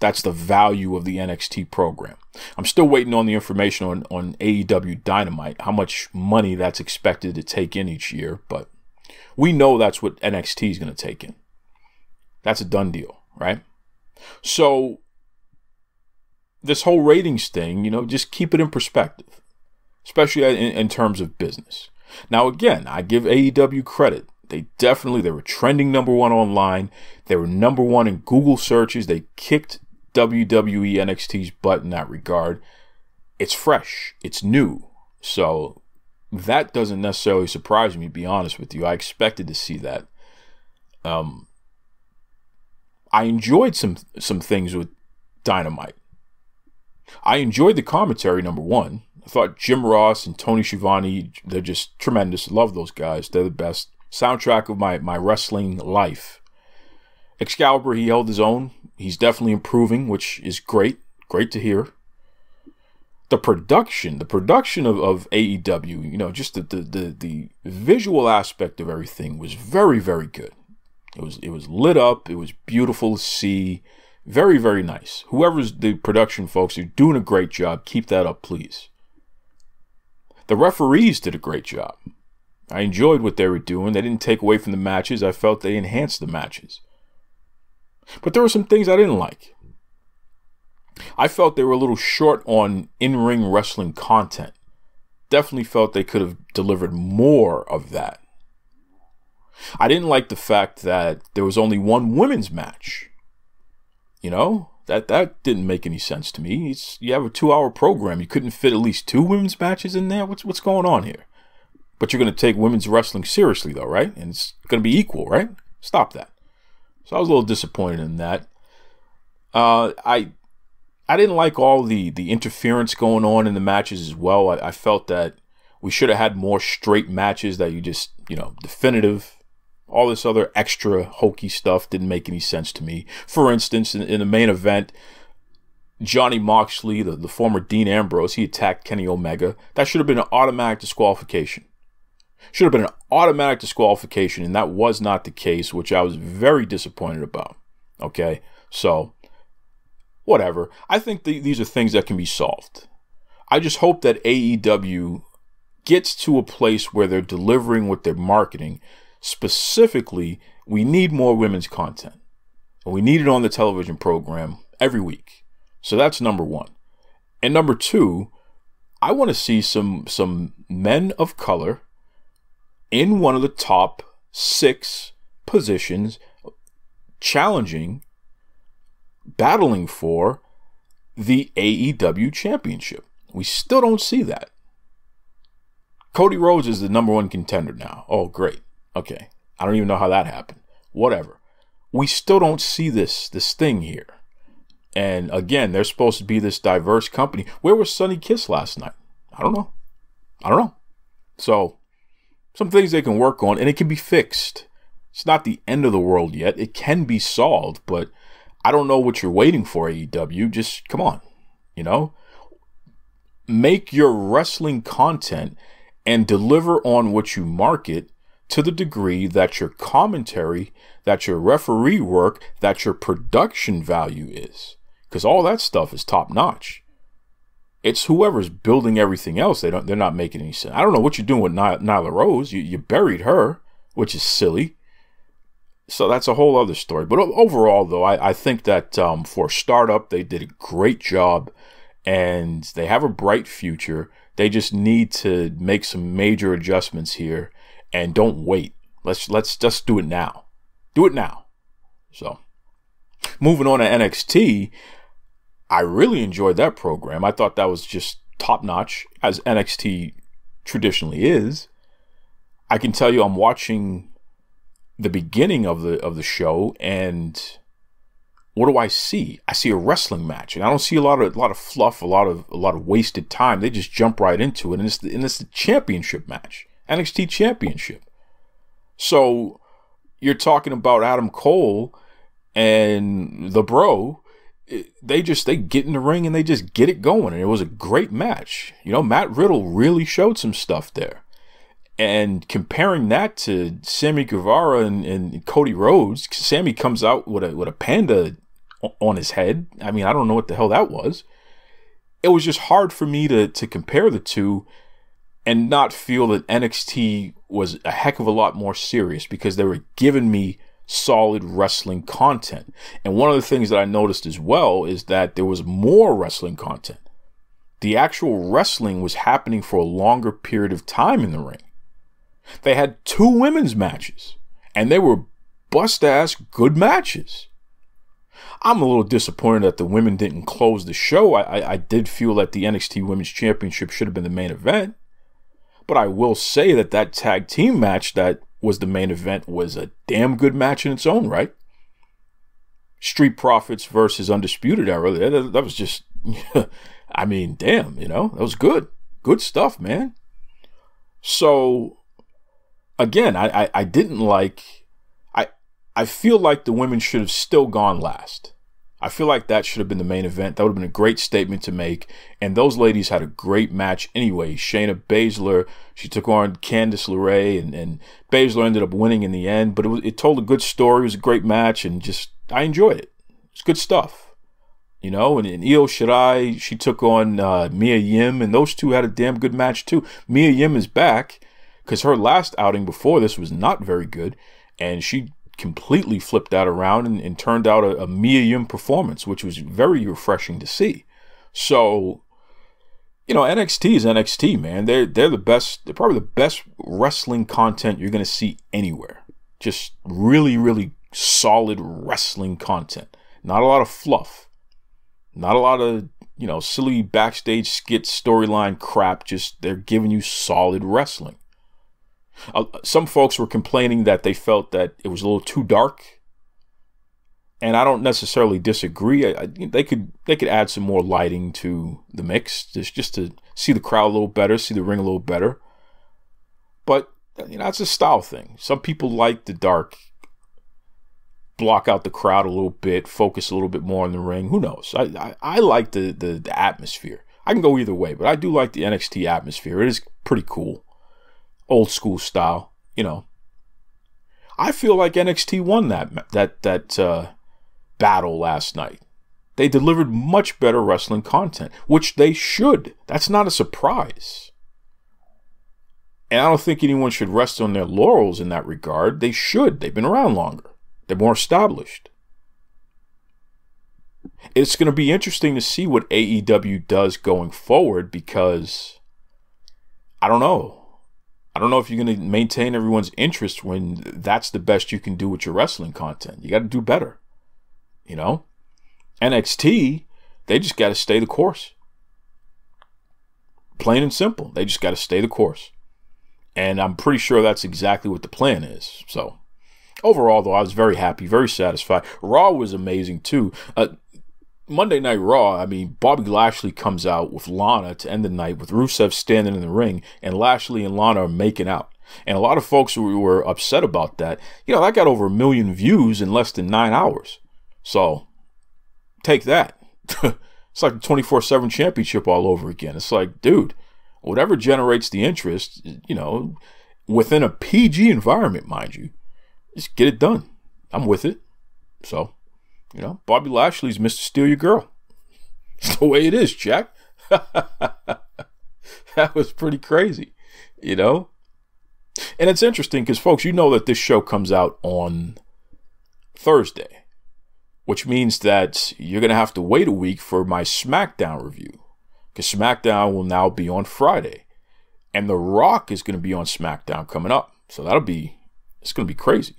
[SPEAKER 6] That's the value of the NXT program. I'm still waiting on the information on, on AEW Dynamite, how much money that's expected to take in each year, but we know that's what NXT is going to take in. That's a done deal, right? So, this whole ratings thing, you know, just keep it in perspective, especially in, in terms of business. Now, again, I give AEW credit. They definitely they were trending number one online. They were number one in Google searches. They kicked WWE NXT's butt in that regard. it's fresh, it's new. So that doesn't necessarily surprise me, to be honest with you. I expected to see that. Um, I enjoyed some some things with Dynamite. I enjoyed the commentary, number one. I thought Jim Ross and Tony Schiavone, they're just tremendous. Love those guys. They're the best. Soundtrack of my, my wrestling life. Excalibur, he held his own. He's definitely improving, which is great. Great to hear. The production, the production of, of AEW, you know, just the, the, the, the visual aspect of everything was very, very good. It was it was lit up. It was beautiful to see. Very, very nice. Whoever's the production folks you're doing a great job. Keep that up, please. The referees did a great job. I enjoyed what they were doing. They didn't take away from the matches. I felt they enhanced the matches. But there were some things I didn't like. I felt they were a little short on in ring wrestling content. Definitely felt they could have delivered more of that. I didn't like the fact that there was only one women's match. You know, that that didn't make any sense to me. It's, you have a two-hour program. You couldn't fit at least two women's matches in there. What's what's going on here? But you're going to take women's wrestling seriously, though, right? And it's going to be equal, right? Stop that. So I was a little disappointed in that. Uh, I I didn't like all the the interference going on in the matches as well. I, I felt that we should have had more straight matches that you just you know definitive. All this other extra hokey stuff didn't make any sense to me. For instance, in, in the main event, Johnny Moxley, the, the former Dean Ambrose, he attacked Kenny Omega. That should have been an automatic disqualification. Should have been an automatic disqualification, and that was not the case, which I was very disappointed about. Okay, so whatever. I think the, these are things that can be solved. I just hope that AEW gets to a place where they're delivering with their marketing. Specifically, we need more women's content, and we need it on the television program every week. So that's number one. And number two, I want to see some some men of color in one of the top six positions, challenging, battling for the AEW championship. We still don't see that. Cody Rhodes is the number one contender now. Oh, great. Okay. I don't even know how that happened. Whatever. We still don't see this this thing here. And again, they're supposed to be this diverse company. Where was Sonny Kiss last night? I don't know. I don't know. So some things they can work on and it can be fixed. It's not the end of the world yet. It can be solved, but I don't know what you're waiting for, AEW. Just come on, you know? Make your wrestling content and deliver on what you market to the degree that your commentary, that your referee work, that your production value is. Because all that stuff is top notch. It's whoever's building everything else. They don't. They're not making any sense. I don't know what you're doing with Ny- Nyla Rose. You, you buried her, which is silly. So that's a whole other story. But overall, though, I, I think that um, for startup, they did a great job, and they have a bright future. They just need to make some major adjustments here, and don't wait. Let's let's just do it now. Do it now. So, moving on to NXT, I really enjoyed that program. I thought that was just top notch, as NXT traditionally is. I can tell you, I'm watching the beginning of the of the show, and what do I see? I see a wrestling match, and I don't see a lot of a lot of fluff, a lot of a lot of wasted time. They just jump right into it, and it's the, and it's the championship match, NXT Championship. So you're talking about Adam Cole and the Bro eh, they just they get in the ring and they just get it going and it was a great match. You know matt riddle really showed some stuff there. And comparing that to sammy guevara and, and cody rhodes sammy comes out with a with a panda on his head. I mean i don't know what the hell that was. It was just hard for me to to compare the two and not feel that nxt was a heck of a lot more serious because they were giving me solid wrestling content. And one of the things that I noticed as well is that there was more wrestling content. The actual wrestling was happening for a longer period of time in the ring. They had two women's matches, and they were bust ass good matches. I'm a little disappointed that the women didn't close the show. I, I, I did feel that the NXT Women's Championship should have been the main event. But I will say that that tag team match that was the main event was a damn good match in its own right. Street Profits versus Undisputed Era. That, that was just, (laughs) I mean, damn, you know, that was good. Good stuff, man. So, again, I, I, I didn't like, I, I feel like the women should have still gone last. I feel like that should have been the main event. That would have been a great statement to make. And those ladies had a great match anyway. Shayna Baszler, she took on Candice LeRae, and, and Baszler ended up winning in the end. But it, was, it told a good story. It was a great match, and just, I enjoyed it. It's good stuff. You know, and, and Io Shirai, she took on uh, Mia Yim, and those two had a damn good match too. Mia Yim is back because her last outing before this was not very good, and she completely flipped that around and, and turned out a, a Mia Yim performance, which was very refreshing to see. So, you know, NXT is NXT, man. They're they're the best. They're probably the best wrestling content you're gonna see anywhere. Just really, really solid wrestling content. Not a lot of fluff. Not a lot of you know silly backstage skit storyline crap. Just they're giving you solid wrestling. Uh, some folks were complaining that they felt that it was a little too dark, and I don't necessarily disagree. I, I, they could they could add some more lighting to the mix, just just to see the crowd a little better, see the ring a little better. But you know, that's a style thing. Some people like the dark, block out the crowd a little bit, focus a little bit more on the ring. Who knows? I I, I like the, the the atmosphere. I can go either way, but I do like the NXT atmosphere. It is pretty cool old school style, you know. I feel like NXT won that that that uh, battle last night. They delivered much better wrestling content, which they should. That's not a surprise. And I don't think anyone should rest on their laurels in that regard. They should. They've been around longer. They're more established. It's going to be interesting to see what AEW does going forward because I don't know. I don't know if you're going to maintain everyone's interest when that's the best you can do with your wrestling content. You got to do better. You know? NXT, they just got to stay the course. Plain and simple. They just got to stay the course. And I'm pretty sure that's exactly what the plan is. So, overall, though, I was very happy, very satisfied. Raw was amazing, too. Uh, Monday Night Raw, I mean, Bobby Lashley comes out with Lana to end the night with Rusev standing in the ring, and Lashley and Lana are making out. And a lot of folks were upset about that. You know, that got over a million views in less than nine hours. So, take that. (laughs) it's like the 24 7 championship all over again. It's like, dude, whatever generates the interest, you know, within a PG environment, mind you, just get it done. I'm with it. So, you know, Bobby Lashley's Mr. Steal Your Girl. (laughs) It's the way it is, Jack. (laughs) that was pretty crazy, you know? And it's interesting because, folks, you know that this show comes out on Thursday, which means that you're going to have to wait a week for my SmackDown review because SmackDown will now be on Friday. And The Rock is going to be on SmackDown coming up. So that'll be, it's going to be crazy.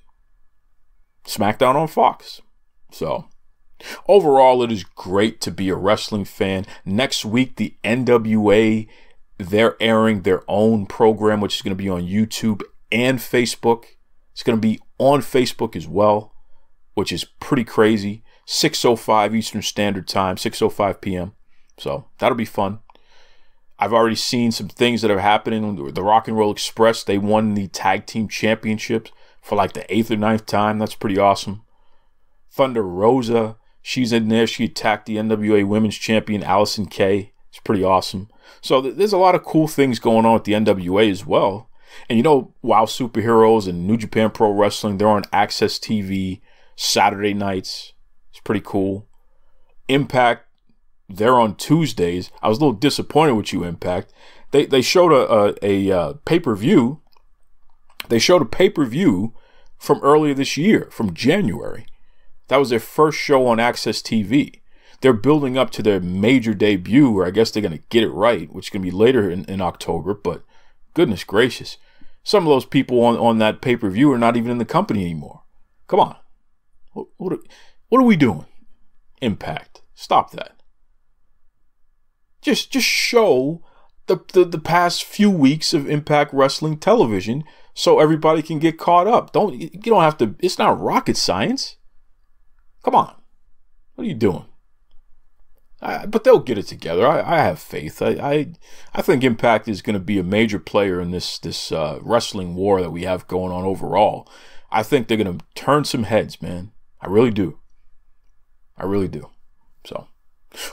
[SPEAKER 6] SmackDown on Fox. So, overall, it is great to be a wrestling fan. Next week, the NWA, they're airing their own program, which is going to be on YouTube and Facebook. It's going to be on Facebook as well, which is pretty crazy. 6:05 Eastern Standard Time, 6:05 p.m. So that'll be fun. I've already seen some things that are happening. The Rock and Roll Express, they won the tag team championships for like the eighth or ninth time. That's pretty awesome. Thunder Rosa. She's in there. She attacked the NWA Women's Champion Allysin Kay. It's pretty awesome. So th- there's a lot of cool things going on with the NWA as well. And you know, Wow Superheroes and New Japan Pro Wrestling, they're on AXS TV Saturday nights. It's pretty cool. Impact, they're on Tuesdays. I was a little disappointed with you, Impact. They they showed a a, a uh, pay per view. They showed a pay per view from earlier this year, from January. That was their first show on AXS TV. They're building up to their major debut, or I guess they're going to get it right, which is going to be later in, in October. But goodness gracious, some of those people on, on that pay per view are not even in the company anymore. Come on. What, what, are, what are we doing? Impact. Stop that. Just just show the, the, the past few weeks of Impact Wrestling television so everybody can get caught up. Don't you don't have to it's not rocket science. Come on. What are you doing? I, but they'll get it together. I, I have faith. I, I, I think Impact is going to be a major player in this this uh, wrestling war that we have going on overall. I think they're going to turn some heads, man. I really do. I really do. So,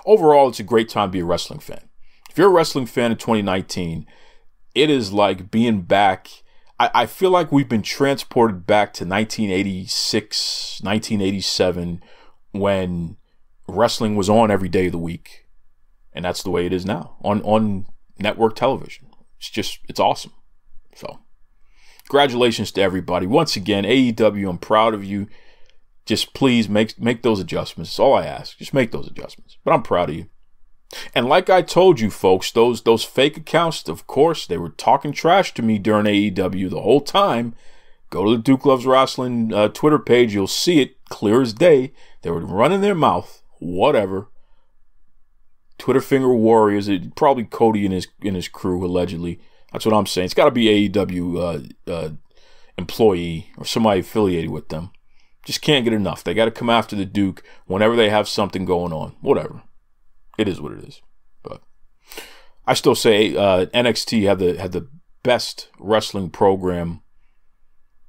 [SPEAKER 6] overall, it's a great time to be a wrestling fan. If you're a wrestling fan in 2019, it is like being back. I, I feel like we've been transported back to 1986, 1987, when wrestling was on every day of the week. And that's the way it is now on, on network television. It's just, it's awesome. So, congratulations to everybody. Once again, AEW, I'm proud of you. Just please make make those adjustments. That's all I ask. Just make those adjustments. But I'm proud of you. And like I told you folks, those those fake accounts, of course, they were talking trash to me during AEW the whole time. Go to the Duke Loves Wrestling uh, Twitter page, you'll see it clear as day. They were running their mouth whatever. Twitter finger warriors, it, probably Cody and his and his crew allegedly. That's what I'm saying. It's got to be AEW uh, uh, employee or somebody affiliated with them. Just can't get enough. They got to come after the Duke whenever they have something going on. Whatever. It is what it is. But I still say uh, NXT had the had the best wrestling program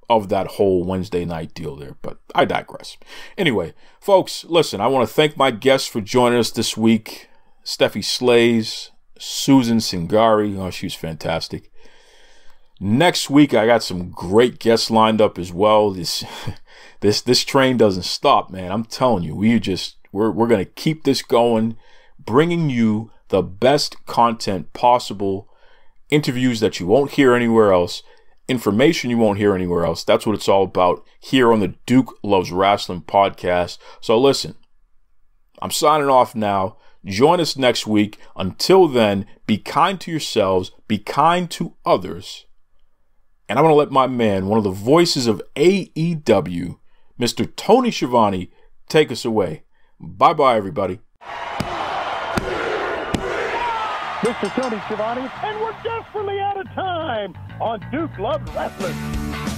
[SPEAKER 6] of that whole Wednesday night deal there, but I digress. Anyway, folks, listen, I want to thank my guests for joining us this week. Stephy Slays, Susan Cingari, oh, she's fantastic. Next week, I got some great guests lined up as well. This, (laughs) this, this train doesn't stop, man. I'm telling you, we just we're we're gonna keep this going, bringing you the best content possible, interviews that you won't hear anywhere else information you won't hear anywhere else. That's what it's all about here on the Duke Loves Wrestling podcast. So listen, I'm signing off now. Join us next week. Until then, be kind to yourselves, be kind to others. And I'm going to let my man, one of the voices of AEW, Mr. Tony Schiavone, take us away. Bye bye, everybody.
[SPEAKER 10] Mr. Tony Schiavone, and we're desperately out of time on Duke Loves Wrestling.